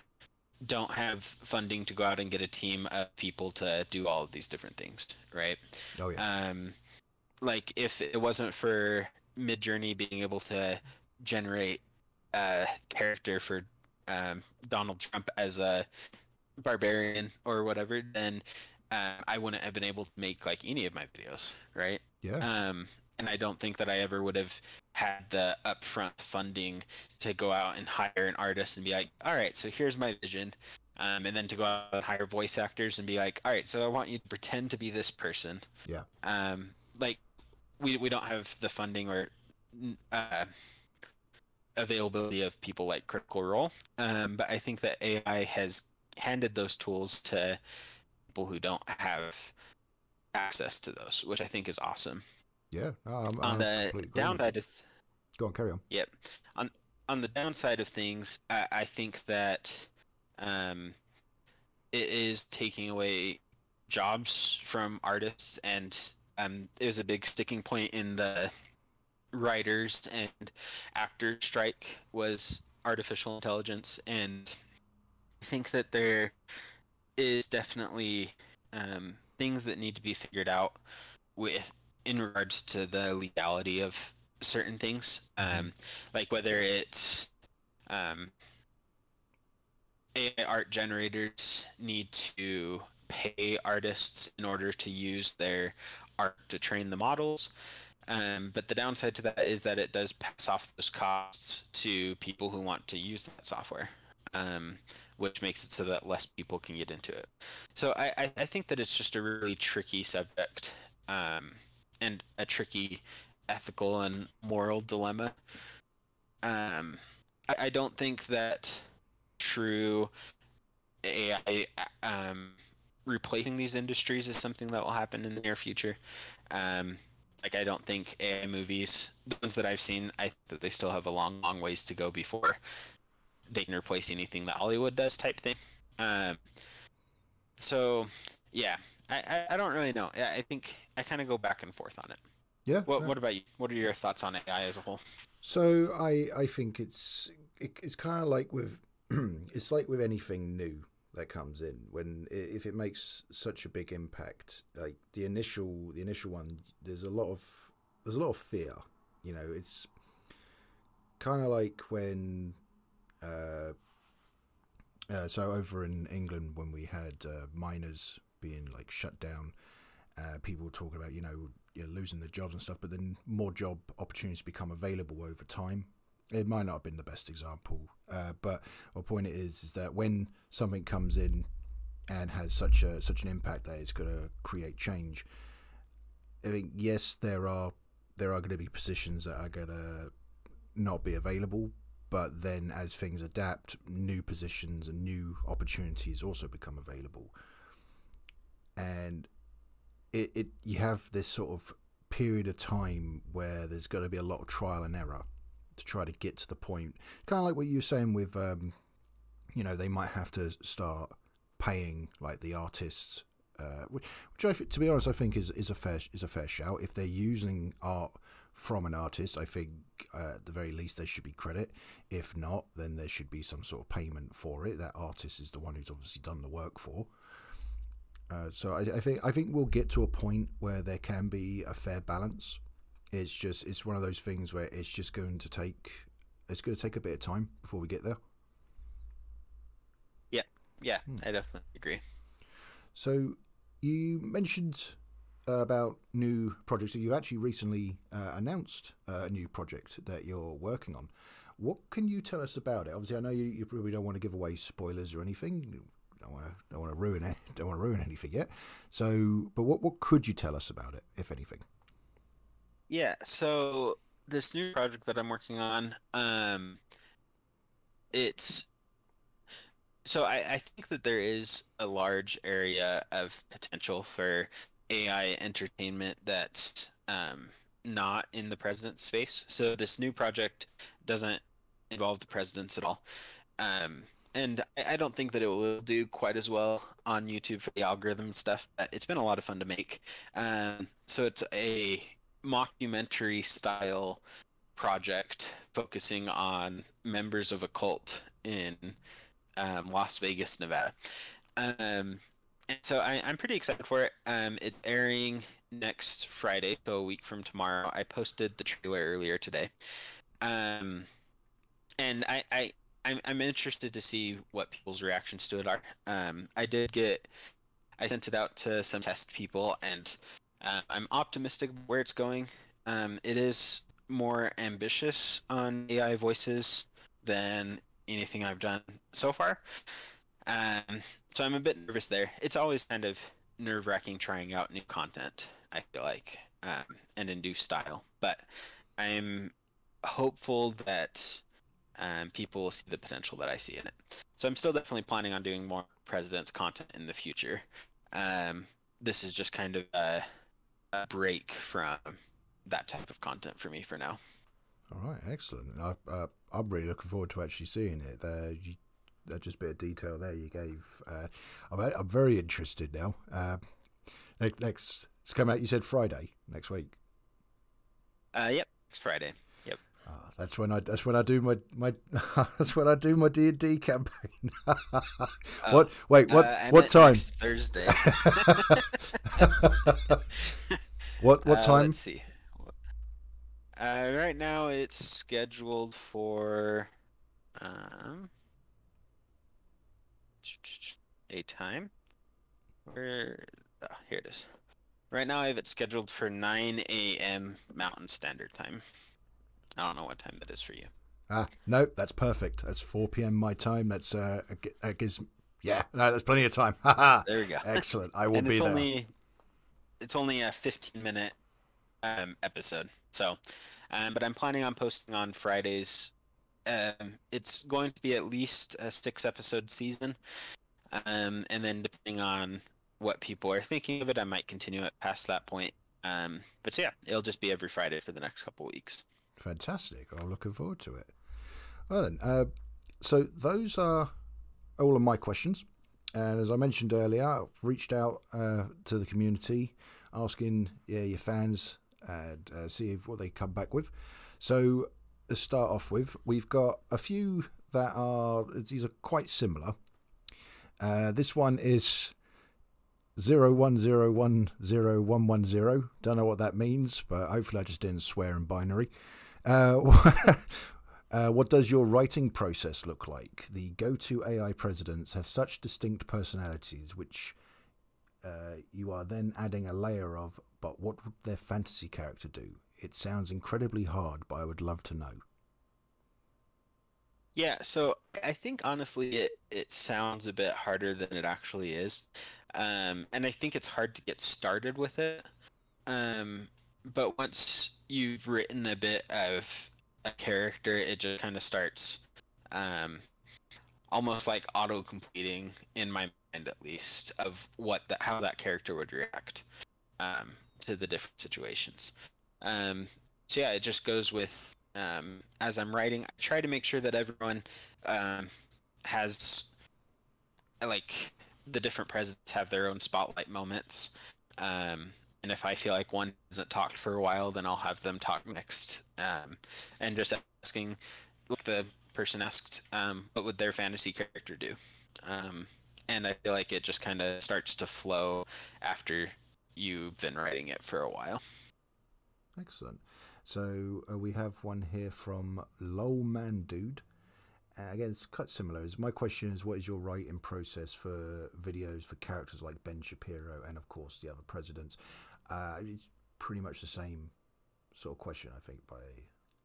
don't have funding to go out and get a team of people to do all of these different things, right? Oh yeah. Um, like if it wasn't for Midjourney being able to generate a character for um, Donald Trump as a barbarian or whatever, then uh, I wouldn't have been able to make like any of my videos, right? Yeah. Um, and I don't think that I ever would have had the upfront funding to go out and hire an artist and be like, all right, so here's my vision. Um, and then to go out and hire voice actors and be like, all right, so I want you to pretend to be this person. Yeah. Um, like we we don't have the funding or uh, availability of people like Critical Role, um, but I think that AI has handed those tools to people who don't have access to those, which I think is awesome. Yeah. Um, on the downside of go on, carry on. Yep. On on the downside of things, I, I think that um, it is taking away jobs from artists, and um, it was a big sticking point in the writers and actors strike was artificial intelligence, and I think that there is definitely um, things that need to be figured out with in regards to the legality of certain things, um, like whether it's um, AI art generators need to pay artists in order to use their art to train the models. Um, but the downside to that is that it does pass off those costs to people who want to use that software, um, which makes it so that less people can get into it. So I, I, think that it's just a really tricky subject. Um, and a tricky ethical and moral dilemma. Um, I, I don't think that true AI um, replacing these industries is something that will happen in the near future. Like I don't think AI movies, the ones that I've seen, I think that they still have a long, long ways to go before they can replace anything that Hollywood does, type thing. Um, so, yeah, I, I, don't really know. I think I kind of go back and forth on it. Yeah. What What about you? What are your thoughts on AI as a whole? So I I think it's it, it's kind of like with it's like with anything new that comes in when if it makes such a big impact like the initial the initial one there's a lot of there's a lot of fear you know it's kind of like when uh, uh, so over in England when we had uh, miners being like shut down. Uh, people talking about you know you're losing their jobs and stuff, but then more job opportunities become available over time. It might not have been the best example, uh, but my point is is that when something comes in and has such a such an impact that it's going to create change. I think yes, there are there are going to be positions that are going to not be available, but then as things adapt, new positions and new opportunities also become available and it, it you have this sort of period of time where there's got to be a lot of trial and error to try to get to the point. Kind of like what you were saying with um, you know, they might have to start paying like the artists, uh, which, which I, to be honest, I think is, is a fair is a fair shout. If they're using art from an artist, I think uh, at the very least there should be credit. If not, then there should be some sort of payment for it. That artist is the one who's obviously done the work for. Uh, so I, I, think I think we'll get to a point where there can be a fair balance. It's just it's one of those things where it's just going to take it's going to take a bit of time before we get there. Yeah, yeah, hmm. I definitely agree. So you mentioned uh, about new projects. that you've actually recently uh, announced uh, a new project that you're working on. What can you tell us about it? Obviously, I know you, you probably don't want to give away spoilers or anything. Don't want to don't want to ruin it. Don't want to ruin anything yet. So, but what what could you tell us about it, if anything? Yeah. So this new project that I'm working on, um, it's so I, I think that there is a large area of potential for AI entertainment that's um, not in the president's space. So this new project doesn't involve the presidents at all. Um, and I don't think that it will do quite as well on YouTube for the algorithm stuff. But it's been a lot of fun to make. Um, so it's a mockumentary style project focusing on members of a cult in um, Las Vegas, Nevada. Um, and so I, am pretty excited for it. Um, it's airing next Friday, so a week from tomorrow. I posted the trailer earlier today. Um, and I, I I'm, I'm interested to see what people's reactions to it are. Um, I did get, I sent it out to some test people, and uh, I'm optimistic where it's going. Um, it is more ambitious on AI voices than anything I've done so far. Um, so I'm a bit nervous there. It's always kind of nerve wracking trying out new content, I feel like, um, and in new style. But I'm hopeful that um, people will see the potential that I see in it. So I'm still definitely planning on doing more President's content in the future. Um, this is just kind of a, a, break from that type of content for me for now. All right, excellent. I, uh, I'm really looking forward to actually seeing it. There, you, that just bit of detail there you gave. Uh, I'm, I'm very interested now. Uh, next, it's come out. You said Friday next week. Uh, yep, next Friday. Ah, that's when I that's when I do my my that's when I do my D and D campaign. what? Uh, wait, what? Uh, what time? Thursday. what what uh, time? let's see. Uh, right now it's scheduled for um a time. Where? Oh, here it is. Right now I have it scheduled for 9 a.m. Mountain Standard Time. I don't know what time that is for you. Ah, no, that's perfect. That's 4 p.m. my time. That's uh, that gives yeah, no, that's plenty of time. there we go. Excellent. I will and be it's there. Only, it's only a 15 minute um, episode, so, um, but I'm planning on posting on Fridays. Um, it's going to be at least a six episode season, um, and then depending on what people are thinking of it, I might continue it past that point. Um, but so yeah, it'll just be every Friday for the next couple weeks. Fantastic. I'm looking forward to it. Well then, uh, so those are all of my questions. And as I mentioned earlier, I've reached out uh, to the community asking yeah, your fans and uh, see what they come back with. So to start off with, we've got a few that are these are quite similar. Uh, this one is zero one zero one zero one one zero. Don't know what that means, but hopefully I just didn't swear in binary. Uh, uh, what does your writing process look like? The go to AI presidents have such distinct personalities, which uh, you are then adding a layer of, but what would their fantasy character do? It sounds incredibly hard, but I would love to know. Yeah, so I think honestly it, it sounds a bit harder than it actually is. Um, and I think it's hard to get started with it. Um, but once you've written a bit of a character, it just kind of starts um, almost like auto completing in my mind, at least, of what that how that character would react um, to the different situations. Um, so yeah, it just goes with um, as I'm writing. I try to make sure that everyone um, has like the different presidents have their own spotlight moments. Um, and if I feel like one hasn't talked for a while, then I'll have them talk next. Um, and just asking, like the person asked, um, what would their fantasy character do? Um, and I feel like it just kind of starts to flow after you've been writing it for a while. Excellent. So uh, we have one here from Lol Man Dude. Uh, again, it's quite similar. Is my question is, what is your writing process for videos for characters like Ben Shapiro and, of course, the other presidents? Uh, it's pretty much the same sort of question, I think, by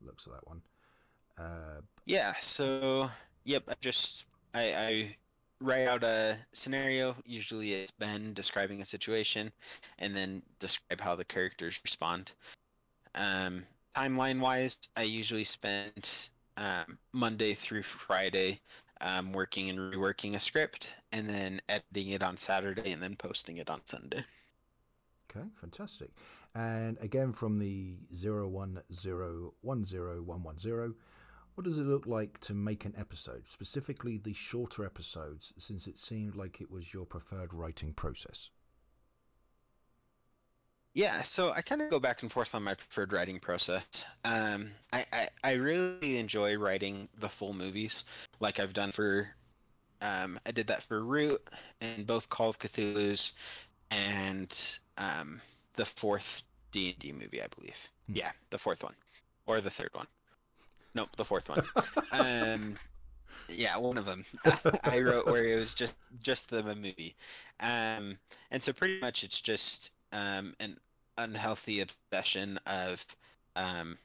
looks of that one. Uh, yeah. So, yep. I just I, I write out a scenario. Usually, it's Ben describing a situation, and then describe how the characters respond. Um, timeline wise, I usually spend um, Monday through Friday um, working and reworking a script, and then editing it on Saturday, and then posting it on Sunday. Okay, fantastic. And again from the 01010110, what does it look like to make an episode, specifically the shorter episodes, since it seemed like it was your preferred writing process? Yeah, so I kind of go back and forth on my preferred writing process. Um, I, I, I really enjoy writing the full movies, like I've done for. Um, I did that for Root and both Call of Cthulhu's and um, the fourth D and D movie, I believe. Hmm. Yeah, the fourth one, or the third one. Nope, the fourth one. um, yeah, one of them. I wrote where it was just just the movie, um, and so pretty much it's just um, an unhealthy obsession of um,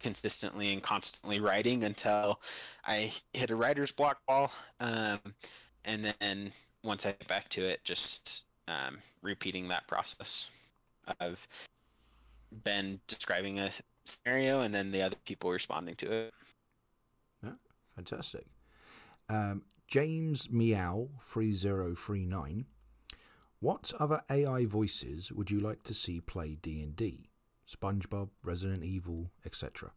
consistently and constantly writing until I hit a writer's block wall, um, and then once I get back to it, just um, repeating that process of Ben describing a scenario and then the other people responding to it. Yeah, fantastic. Um, James Meow three zero three nine. What other AI voices would you like to see play D and D? SpongeBob, Resident Evil, etc.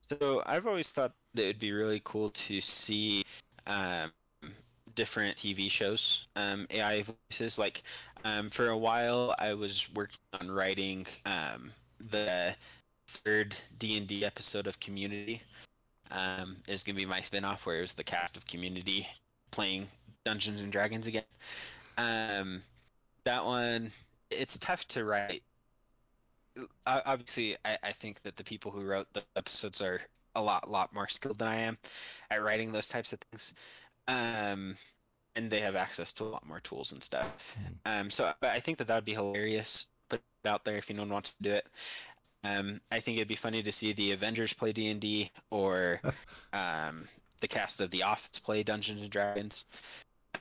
So I've always thought that it'd be really cool to see um, different TV shows, um, AI voices. Like um, for a while, I was working on writing um, the third D and D episode of Community. Um, is going to be my spinoff, where it was the cast of Community playing Dungeons and Dragons again. Um, that one, it's tough to write. Obviously, I, I think that the people who wrote the episodes are a lot, lot more skilled than I am at writing those types of things. Um, and they have access to a lot more tools and stuff. Hmm. Um, so I think that that would be hilarious. Put it out there if anyone wants to do it. Um, I think it'd be funny to see the Avengers play D and D or um, the cast of The Office play Dungeons and Dragons.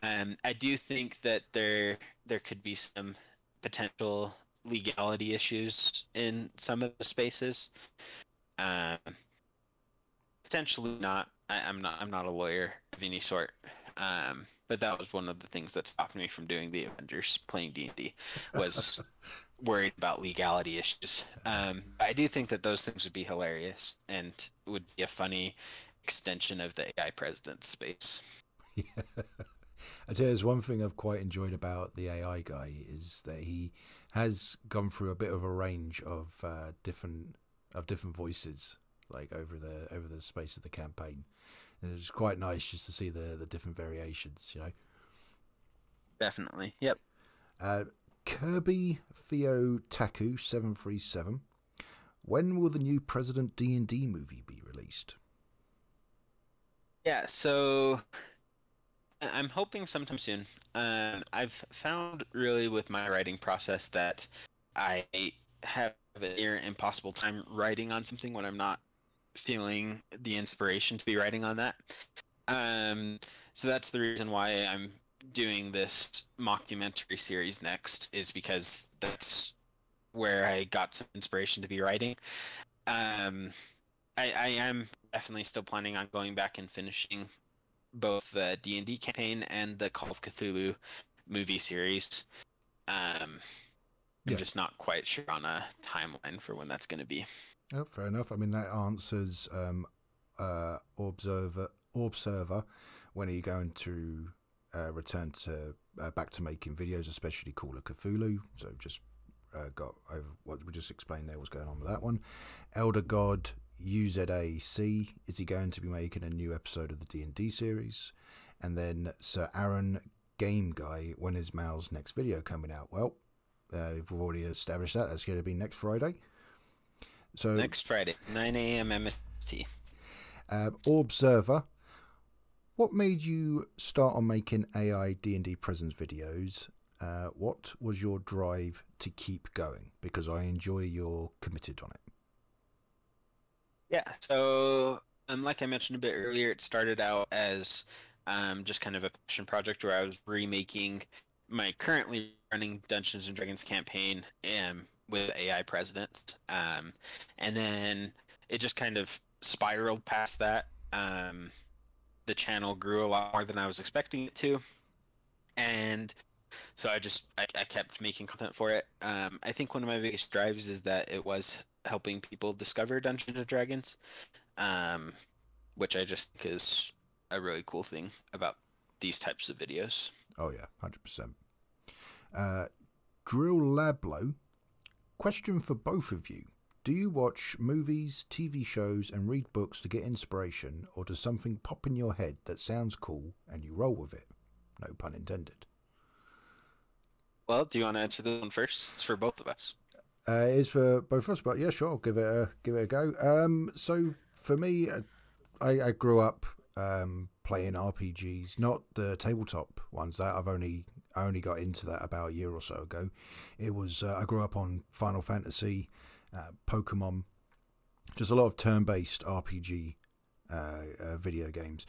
Um, I do think that there there could be some potential legality issues in some of the spaces. Um, potentially not. I, am not. I'm not a lawyer of any sort. Um, but that was one of the things that stopped me from doing the Avengers playing D and D was worried about legality issues. Um, I do think that those things would be hilarious and would be a funny extension of the AI president space. Yeah. I tell you, there's one thing I've quite enjoyed about the AI guy is that he has gone through a bit of a range of uh, different of different voices, like over the over the space of the campaign. And it's quite nice just to see the the different variations, you know. Definitely. Yep. Uh, Kirby Theo Taku seven three seven. When will the new President D and D movie be released? Yeah, so I'm hoping sometime soon. Um, I've found really with my writing process that I have an near impossible time writing on something when I'm not feeling the inspiration to be writing on that. Um, so that's the reason why I'm doing this mockumentary series next is because that's where I got some inspiration to be writing. Um, I, I am definitely still planning on going back and finishing both the D and D campaign and the Call of Cthulhu movie series. Um, I'm yeah. just not quite sure on a timeline for when that's going to be. Oh, fair enough. I mean, that answers um, uh, Observer Orb server. When are you going to uh, return to uh, back to making videos, especially Call of Cthulhu? So just uh, got over what we just explained there. What's going on with that one? Elder God UZAC is he going to be making a new episode of the D and D series? And then Sir Aaron Game Guy, when is Mal's next video coming out? Well, uh, we've already established that. That's going to be next Friday. So next Friday, 9 a.m. MST. Uh, Orb Server, what made you start on making AI D&D presence videos? Uh, what was your drive to keep going? Because I enjoy you're committed on it. Yeah, so um, like I mentioned a bit earlier, it started out as um, just kind of a passion project where I was remaking my currently running Dungeons and Dragons campaign um, with AI presidents, um, and then it just kind of spiraled past that. Um, the channel grew a lot more than I was expecting it to, and so I just I, I kept making content for it. Um, I think one of my biggest drives is that it was helping people discover Dungeons and Dragons, um, which I just think is a really cool thing about these types of videos. Oh yeah, hundred percent. Uh, Drill Lablo, question for both of you: Do you watch movies, TV shows, and read books to get inspiration, or does something pop in your head that sounds cool and you roll with it? No pun intended. Well, do you want to answer the one first? It's for both of us. Uh, it is for both of us, but yeah, sure, I'll give it a give it a go. Um, so for me, uh, I, I grew up um, playing RPGs, not the tabletop ones. That I've only I only got into that about a year or so ago. It was uh, I grew up on Final Fantasy, uh, Pokemon, just a lot of turn-based RPG uh, uh, video games,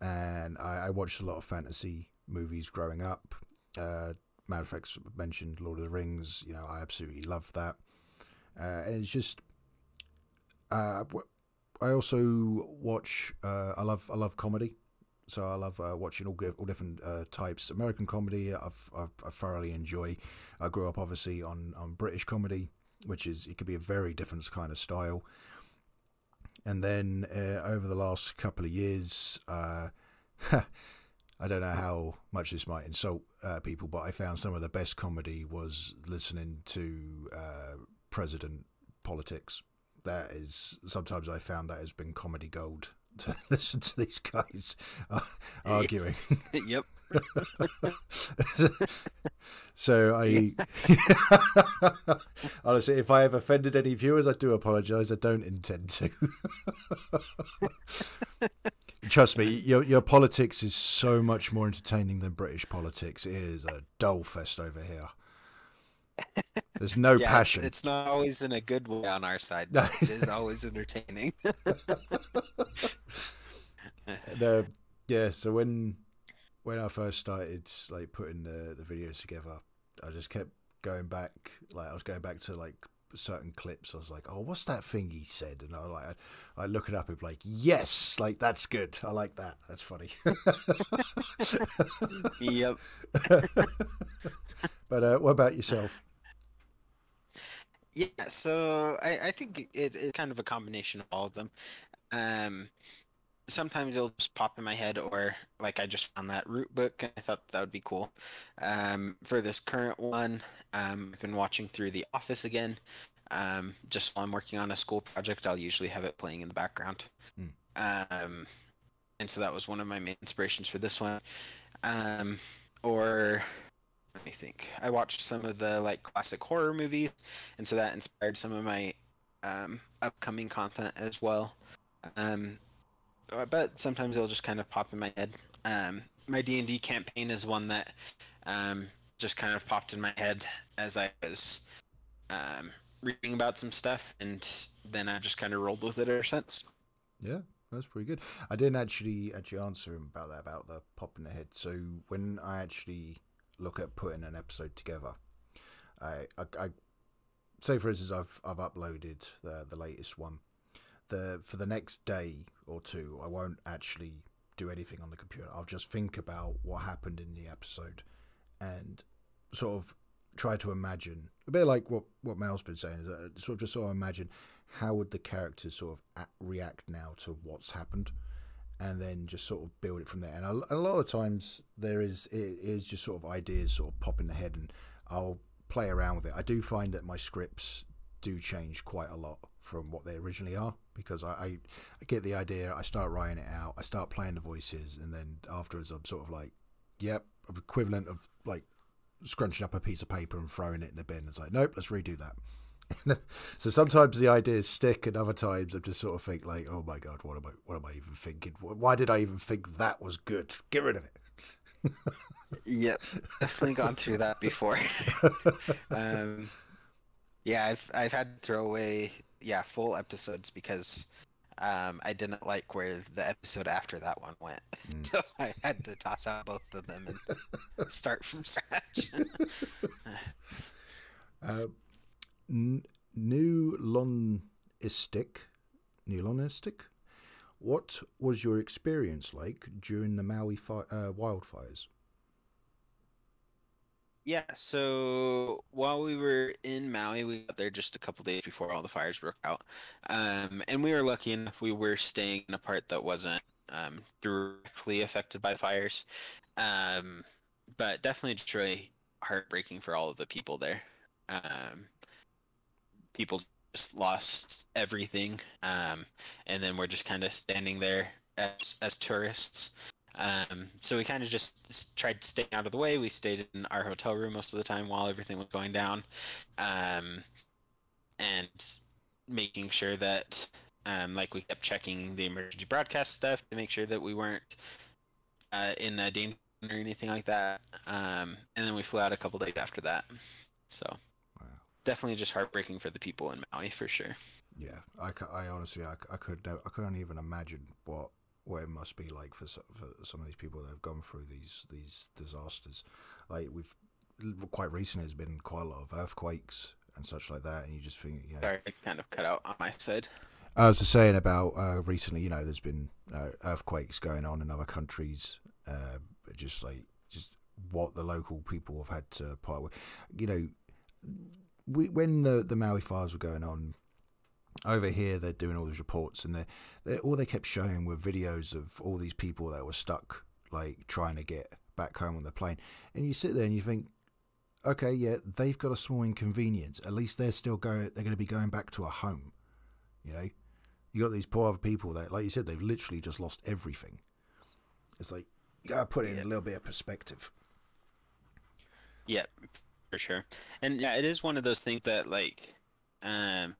and I, I, watched a lot of fantasy movies growing up. Uh, Madflex mentioned Lord of the Rings. You know, I absolutely love that. Uh, and it's just, I also watch. I love I love comedy, so I love uh, watching all all different uh, types. American comedy, I've, I've, i thoroughly enjoy. I grew up obviously on on British comedy, which is it could be a very different kind of style. And then uh, over the last couple of years. I don't know how much this might insult uh, people, but I found some of the best comedy was listening to uh, president politics. That is sometimes I found that has been comedy gold to listen to these guys uh, arguing. yep. so I honestly, if I have offended any viewers, I do apologise. I don't intend to. Trust me, your your politics is so much more entertaining than British politics. It is a dull fest over here. There's no yeah, passion. It's, it's, not always in a good way on our side. it is always entertaining. the, yeah, so when when I first started like putting the the videos together, I just kept going back. Like I was going back to like certain clips, I was like, "Oh, what's that thing he said?" And I like, I, look it up and be like, "Yes, like that's good. I like that. That's funny." yep. but uh, what about yourself? Yeah, so I, I think it, it's kind of a combination of all of them. Um, sometimes it'll just pop in my head, or like I just found that root book and I thought that would be cool. Um, for this current one, um, I've been watching through The Office again. Um, just while I'm working on a school project, I'll usually have it playing in the background. Mm. Um, and so that was one of my main inspirations for this one. Um, or let me think. I watched some of the like classic horror movies, and so that inspired some of my um, upcoming content as well. Uh, but sometimes it'll just kind of pop in my head. Um, my D and D campaign is one that um, just kind of popped in my head as I was um, reading about some stuff, and then I just kind of rolled with it ever since. Yeah, that's pretty good. I didn't actually actually answer him about that about the pop in the head. So when I actually look at putting an episode together, I, I, I say for instance I've I've uploaded the the latest one the for the next day or two, I won't actually do anything on the computer. I'll just think about what happened in the episode and sort of try to imagine a bit like what what Mel's been saying is that uh, sort of just sort of imagine how would the characters sort of react now to what's happened and then just sort of build it from there. And a, a lot of times there is it is just sort of ideas sort of pop in the head, and I'll play around with it. I do find that my scripts do change quite a lot from what they originally are because I, I, I get the idea, I start writing it out, I start playing the voices, and then afterwards I'm sort of like, yep, equivalent of like scrunching up a piece of paper and throwing it in the bin. It's like, nope, let's redo that. so sometimes the ideas stick, and other times I just sort of think like, "Oh my god, what am I? What am I even thinking? Why did I even think that was good? Get rid of it." yep, definitely gone through that before. um, yeah, I've I've had to throw away yeah full episodes because um, I didn't like where the episode after that one went, mm. so I had to toss out both of them and start from scratch. uh, N- Newlonistic, Newlonistic. What was your experience like during the Maui fi- uh, wildfires? Yeah, so while we were in Maui, we got there just a couple days before all the fires broke out, um, and we were lucky enough we were staying in a part that wasn't um, directly affected by fires, um, but definitely just really heartbreaking for all of the people there. Um, people just lost everything, um, and then we're just kind of standing there as as tourists. Um, so we kind of just tried to stay out of the way. We stayed in our hotel room most of the time while everything was going down, um, and making sure that, um, like, we kept checking the emergency broadcast stuff to make sure that we weren't uh, in a danger or anything like that. Um, and then we flew out a couple days after that. So definitely just heartbreaking for the people in Maui for sure. Yeah, I, I honestly I, I could I couldn't even imagine what what it must be like for, for some of these people that have gone through these these disasters. Like we've quite recently, there's been quite a lot of earthquakes and such like that, and you just think, you know, sorry, kind of cut out on my side. I was just saying about uh, recently, you know, there's been uh, earthquakes going on in other countries, uh, just like just what the local people have had to part with. You know, we, when the the Maui fires were going on, over here they're doing all these reports and they they all they kept showing were videos of all these people that were stuck like trying to get back home on the plane. And you sit there and you think okay yeah they've got a small inconvenience. At least they're still going they're going to be going back to a home you know? You got these poor other people that like you said they've literally just lost everything. It's like you gotta put it in yeah. a little bit of perspective. Yeah for sure. And yeah it is one of those things that like um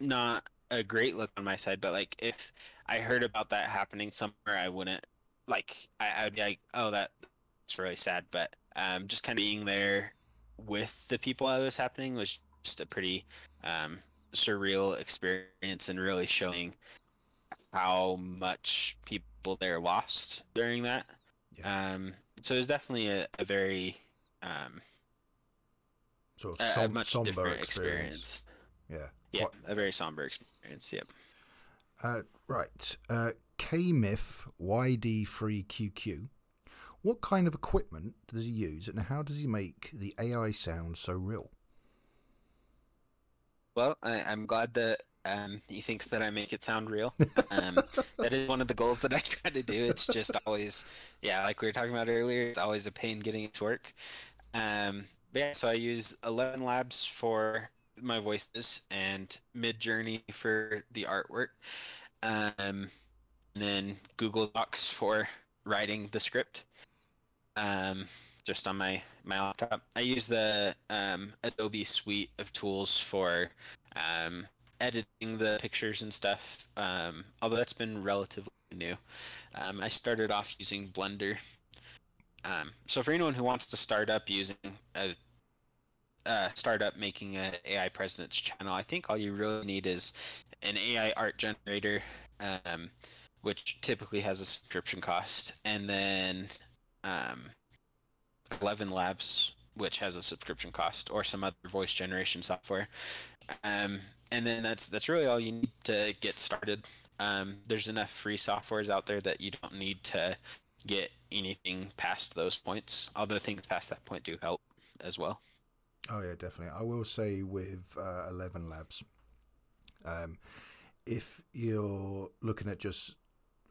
not a great look on my side, but like if I heard about that happening somewhere, I wouldn't like I, would be like, oh, that's really sad. But um, just kind of being there with the people that was happening was just a pretty um, surreal experience and really showing how much people there lost during that. Yeah. Um, so it was definitely a, a very um, so som- a, a much different experience. experience. Yeah. Yeah, a very somber experience. Yep. Uh, right. Uh, KMIF YD3QQ. What kind of equipment does he use and how does he make the AI sound so real? Well, I, am glad that um, he thinks that I make it sound real. Um, that is one of the goals that I try to do. It's just always, yeah, like we were talking about earlier, it's always a pain getting it to work. Um, yeah, so I use Eleven Labs for my voices and Midjourney for the artwork, um, and then Google Docs for writing the script. Um, just on my my laptop, I use the um, Adobe suite of tools for um, editing the pictures and stuff. Um, although that's been relatively new. Um, I started off using Blender. So for anyone who wants to start up using a uh, startup making an AI president's channel, I think all you really need is an AI art generator, um, which typically has a subscription cost, and then um, Eleven Labs, which has a subscription cost, or some other voice generation software. Um, and then that's that's really all you need to get started. Um, there's enough free softwares out there that you don't need to get anything past those points. Although things past that point do help as well. Oh yeah, definitely. I will say with uh, Eleven Labs, um, if you're looking at just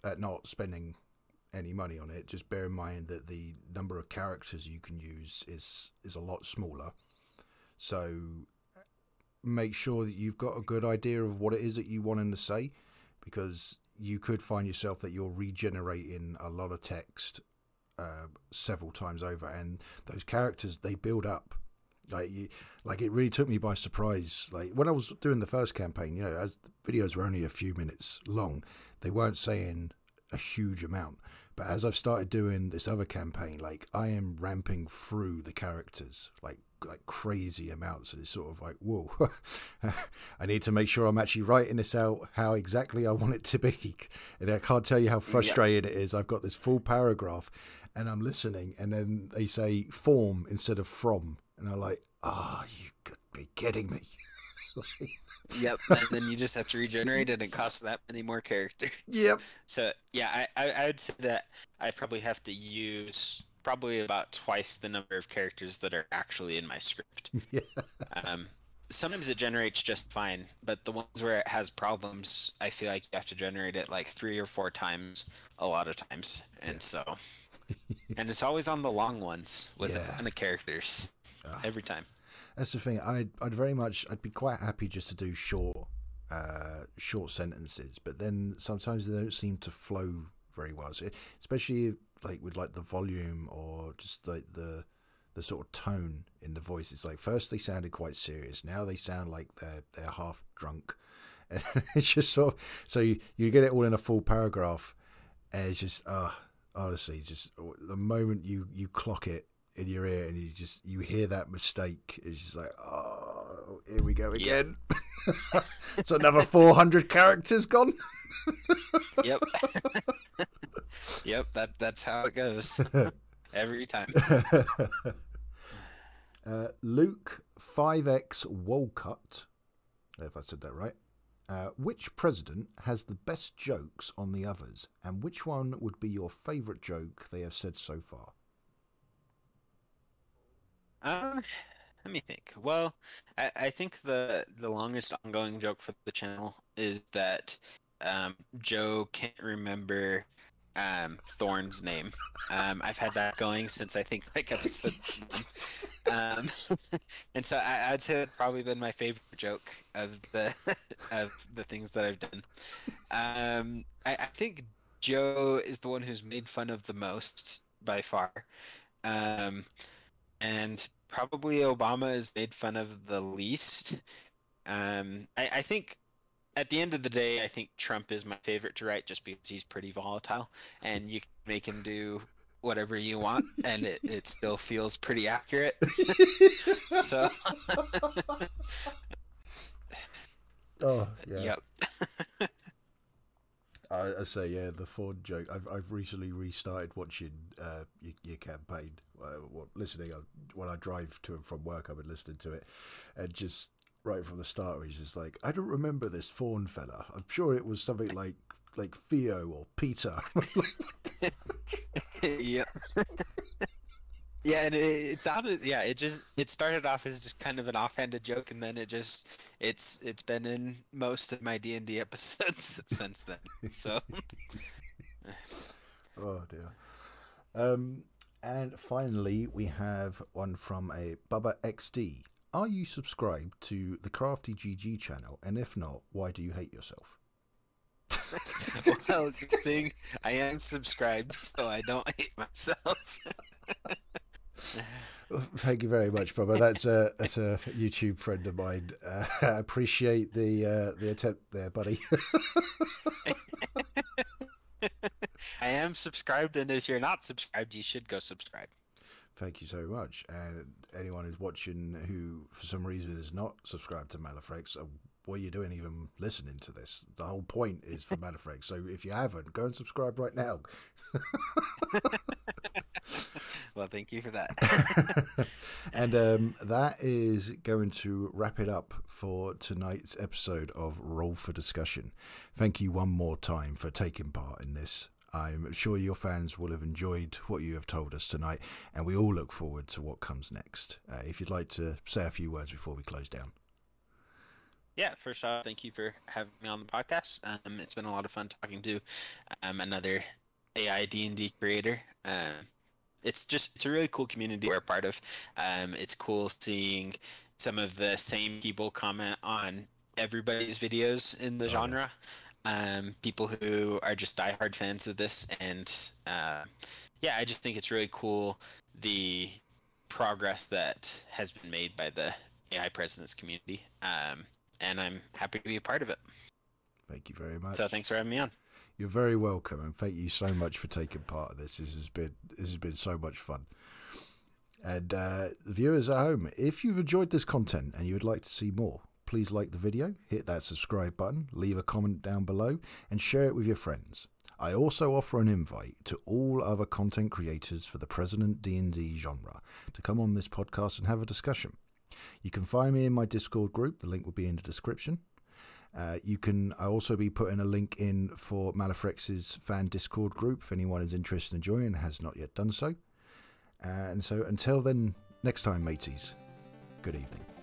at not spending any money on it, just bear in mind that the number of characters you can use is is a lot smaller. So make sure that you've got a good idea of what it is that you want to say, because you could find yourself that you're regenerating a lot of text uh, several times over, and those characters they build up. Like you, like it really took me by surprise. Like when I was doing the first campaign, you know, as videos were only a few minutes long, they weren't saying a huge amount. But as I've started doing this other campaign, like I am ramping through the characters like like crazy amounts, and it's sort of like, whoa, I need to make sure I'm actually writing this out how exactly I want it to be. And I can't tell you how frustrating yeah. it is. I've got this full paragraph, and I'm listening, and then they say form instead of from, and I'm like, ah, oh, you could be kidding me. yep, and then you just have to regenerate it and cost that many more characters. Yep. So yeah, I, I, I would say that I probably have to use probably about twice the number of characters that are actually in my script. Yeah. Um, sometimes it generates just fine, but the ones where it has problems, I feel like you have to generate it like three or four times, a lot of times, and so, and it's always on the long ones with yeah. a ton of characters, uh, every time. That's the thing. I'd I'd very much I'd be quite happy just to do short, uh, short sentences, but then sometimes they don't seem to flow very well. So especially like with like the volume or just like the the sort of tone in the voice. It's like first they sounded quite serious, now they sound like they're they're half drunk. And it's just sort of so you, you get it all in a full paragraph, and it's just uh honestly just the moment you you clock it in your ear and you just you hear that mistake, it's just like oh here we go again. Yep. so another four hundred characters gone. yep. yep, that that's how it goes. Every time. Uh, Luke 5X Wolcott, if I said that right. Uh, which president has the best jokes on the others, and which one would be your favourite joke they have said so far? Um, let me think. Well, I, I think the the longest ongoing joke for the channel is that um, Joe can't remember um, Thorn's name. Um, I've had that going since I think like episode one. Um, and so I, would say that's probably been my favorite joke of the of the things that I've done. Um, I, I, think Joe is the one who's made fun of the most by far, um, and probably Obama is made fun of the least. Um, I, I think at the end of the day, I think Trump is my favorite to write just because he's pretty volatile and you can make him do whatever you want and it, it still feels pretty accurate. so Oh yeah. Yep. I, I, say yeah, the Ford joke. I've I've recently restarted watching uh, your, your campaign. Uh, well, listening uh, when I drive to and from work, I've been listening to it, and just right from the start he's just like, I don't remember this fawn fella. I'm sure it was something like like Theo or Peter. yeah. Yeah, and it, it sounded yeah, it just it started off as just kind of an offhanded joke and then it just it's it's been in most of my D&D episodes since then. So Oh dear. Um and finally we have one from a Bubba XD are you subscribed to the Crafty GG channel? And if not, why do you hate yourself? well, thing I am subscribed, so I don't hate myself. Thank you very much, Bubba. That's a that's a YouTube friend of mine. Uh, I appreciate the uh, the attempt there, buddy. I am subscribed, and if you're not subscribed, you should go subscribe. Thank you so much. And anyone who's watching who, for some reason, is not subscribed to Malathrex, uh, what are you doing even listening to this? The whole point is for Malathrex. So if you haven't, go and subscribe right now. well, thank you for that. and um, that is going to wrap it up for tonight's episode of Roll for Discussion. Thank you one more time for taking part in this. I'm sure your fans will have enjoyed what you have told us tonight, and we all look forward to what comes next. Uh, if you'd like to say a few words before we close down. Yeah, first off, thank you for having me on the podcast. Um, it's been a lot of fun talking to um, another AI D&D creator. Um, it's just it's a really cool community we're a part of. Um, it's cool seeing some of the same people comment on everybody's videos in the Oh, genre. Um, people who are just diehard fans of this, and uh, yeah, I just think it's really cool the progress that has been made by the AI presidents community. Um, and I'm happy to be a part of it. Thank you very much. So thanks for having me on. You're very welcome, and thank you so much for taking part of this. This has been this has been so much fun. And uh, viewers at home, if you've enjoyed this content and you would like to see more, please like the video, hit that subscribe button, leave a comment down below, and share it with your friends. I also offer an invite to all other content creators for the President D&D genre to come on this podcast and have a discussion. You can find me in my Discord group. The link will be in the description. Uh, you can also be putting a link in for Malathrex's fan Discord group if anyone is interested in joining and has not yet done so. Uh, and so until then, next time, mateys, good evening.